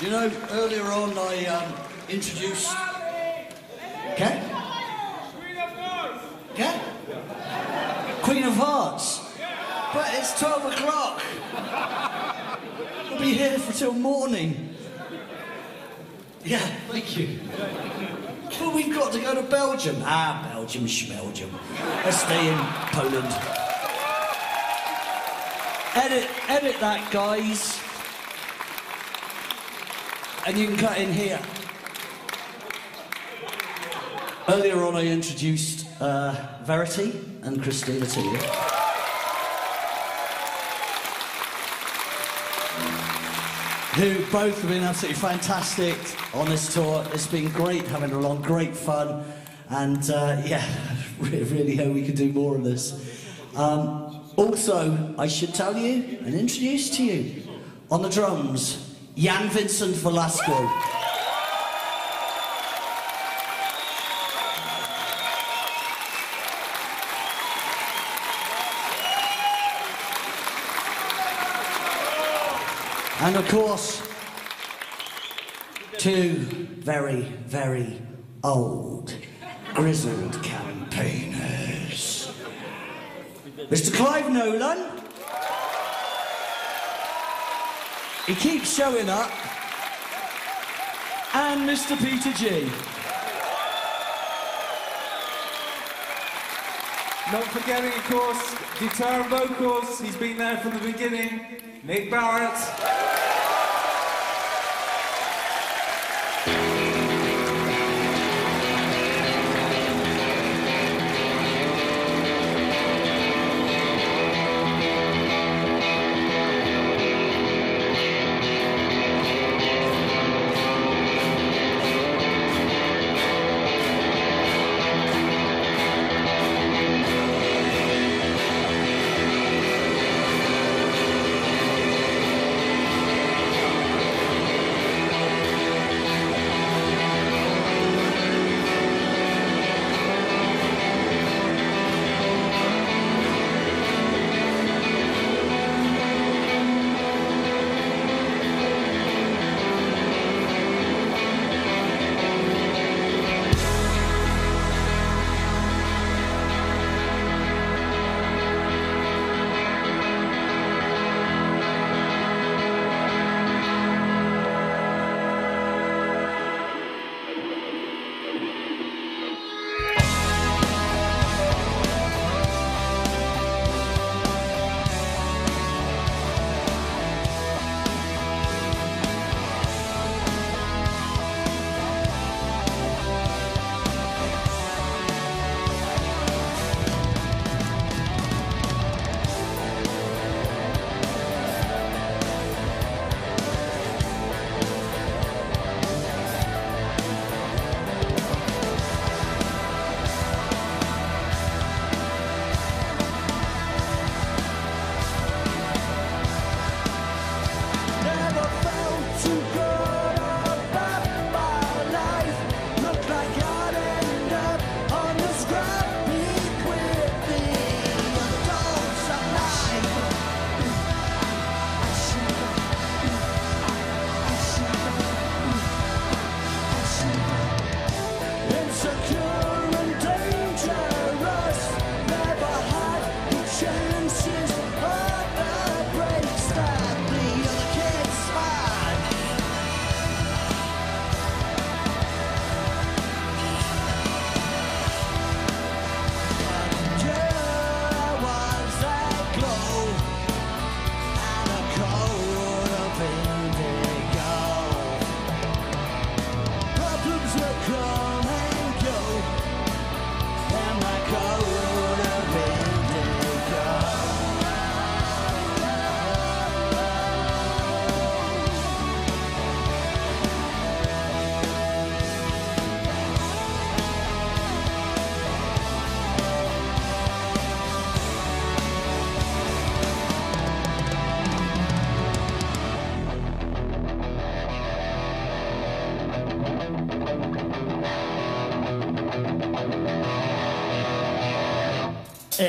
You know, earlier on I um, introduced... Okay? Queen of Hearts. Okay? Queen of Hearts. But it's 12 o'clock. We'll be here for till morning. Yeah, thank you. But we've got to go to Belgium. Ah, Belgium, Belgium. Let's stay in Poland. Edit, edit that, guys and you can cut in here. Earlier on, I introduced uh, Verity and Christina to you. Who both have been absolutely fantastic on this tour. It's been great having along, great fun, and uh, yeah, really hope we can do more of this. Um, also, I should tell you and introduce to you on the drums, Jan Vincent Velazco. And of course, two very, very old, grizzled campaigners. Mr. Clive Nolan. He keeps showing up. And Mr. Peter Gee Not forgetting, of course, guitar and vocals. He's been there from the beginning. Nick Barrett.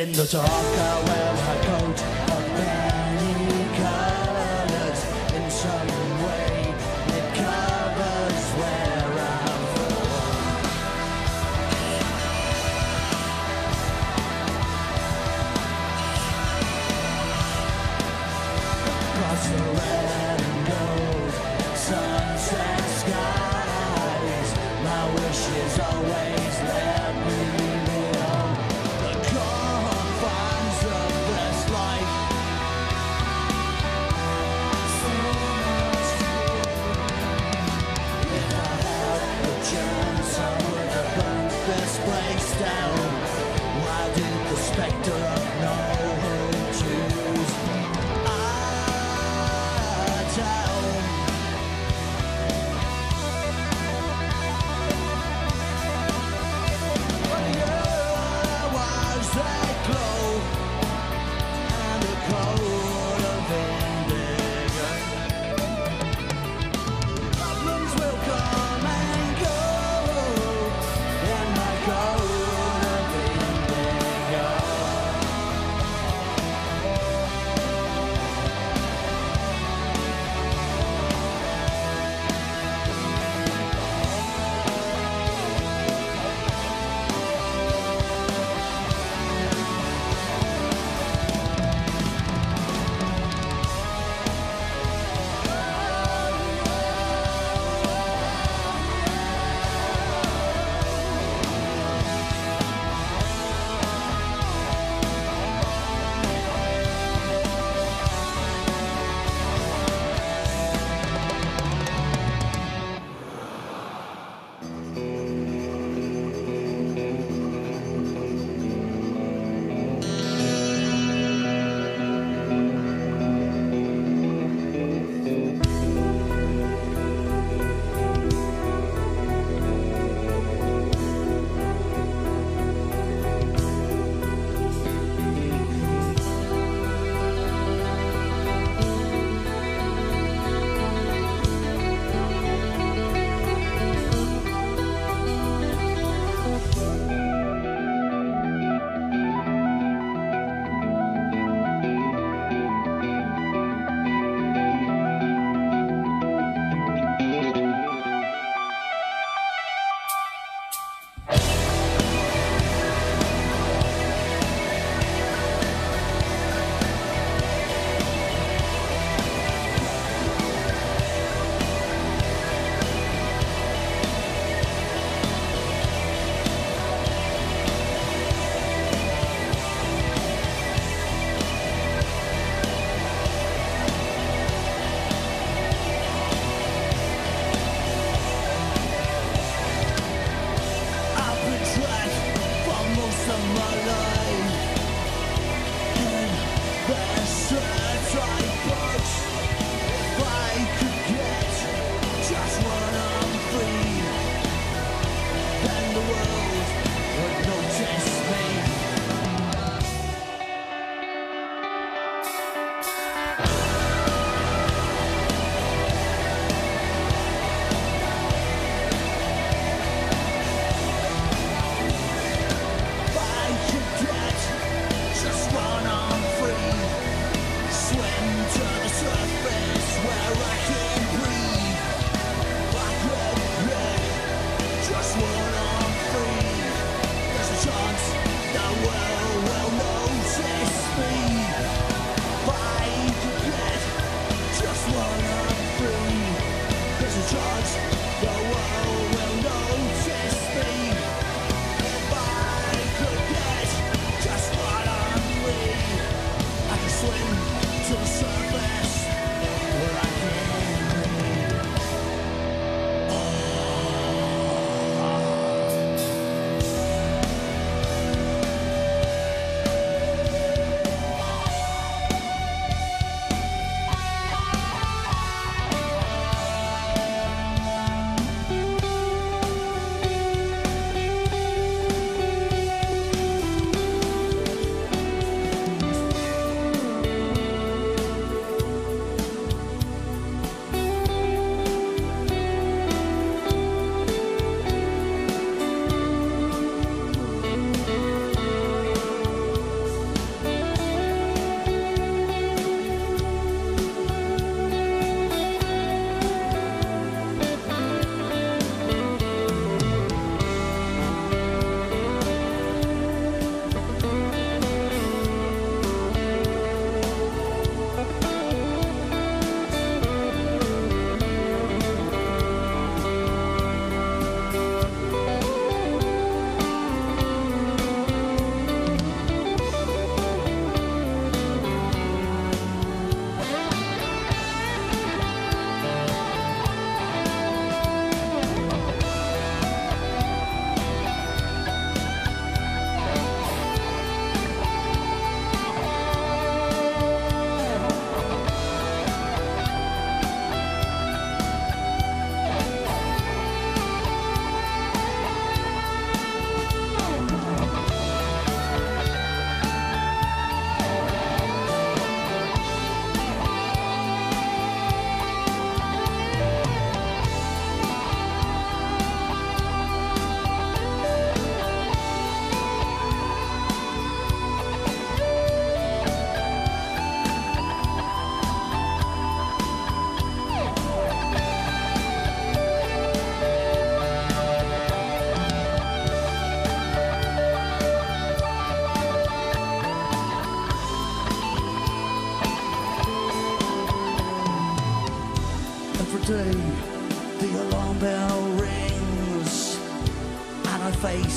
In the dark, I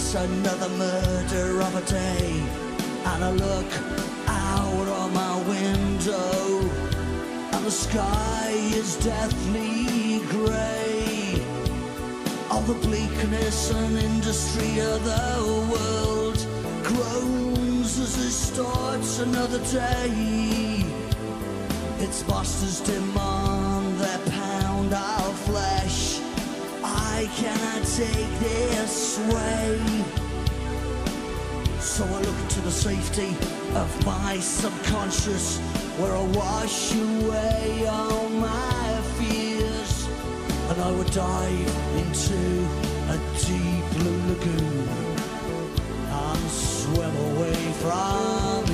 I face another murder of a day. And I look out of my window and the sky is deathly grey. All the bleakness and industry of the world groans as it starts another day. Its masters demand safety of my subconscious, where I wash away all my fears, and I would dive into a deep blue lagoon and swim away from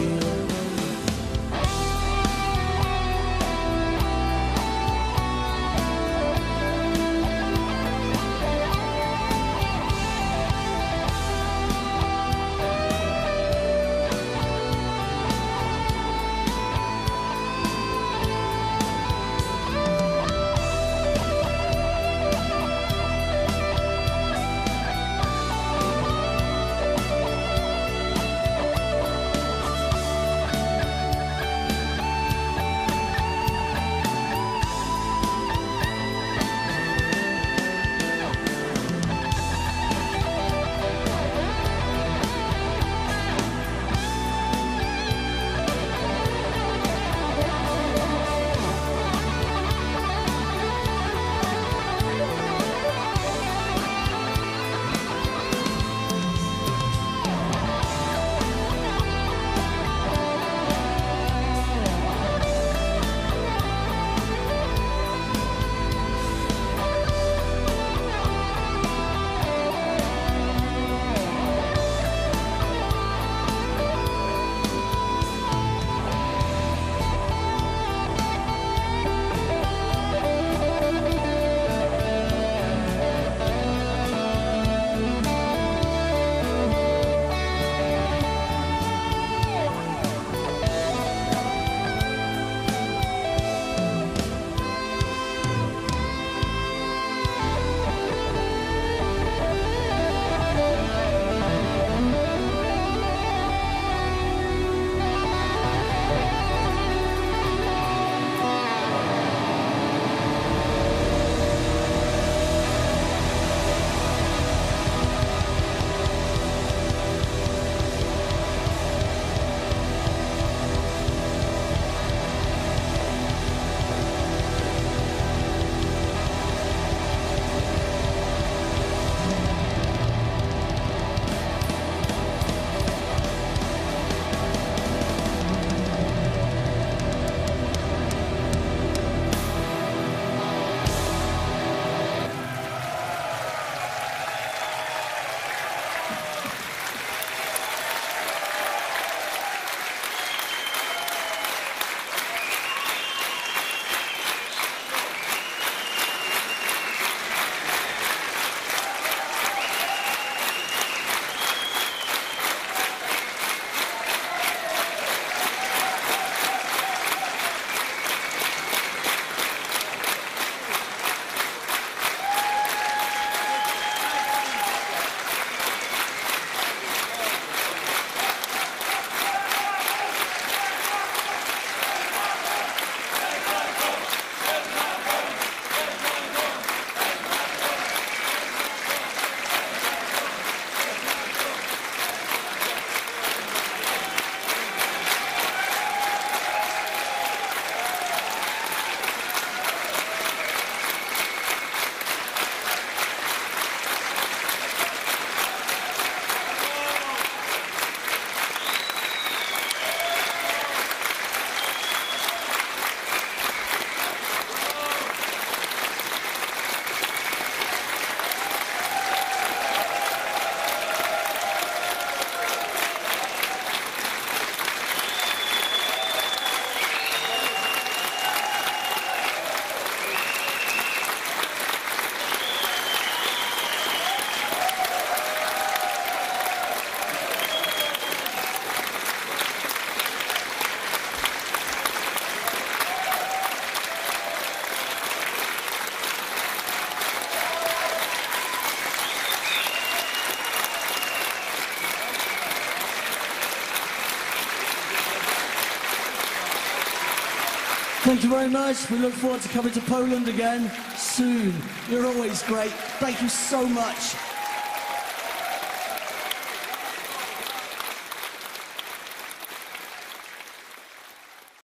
Thank you very much. We look forward to coming to Poland again soon. You're always great. Thank you so much.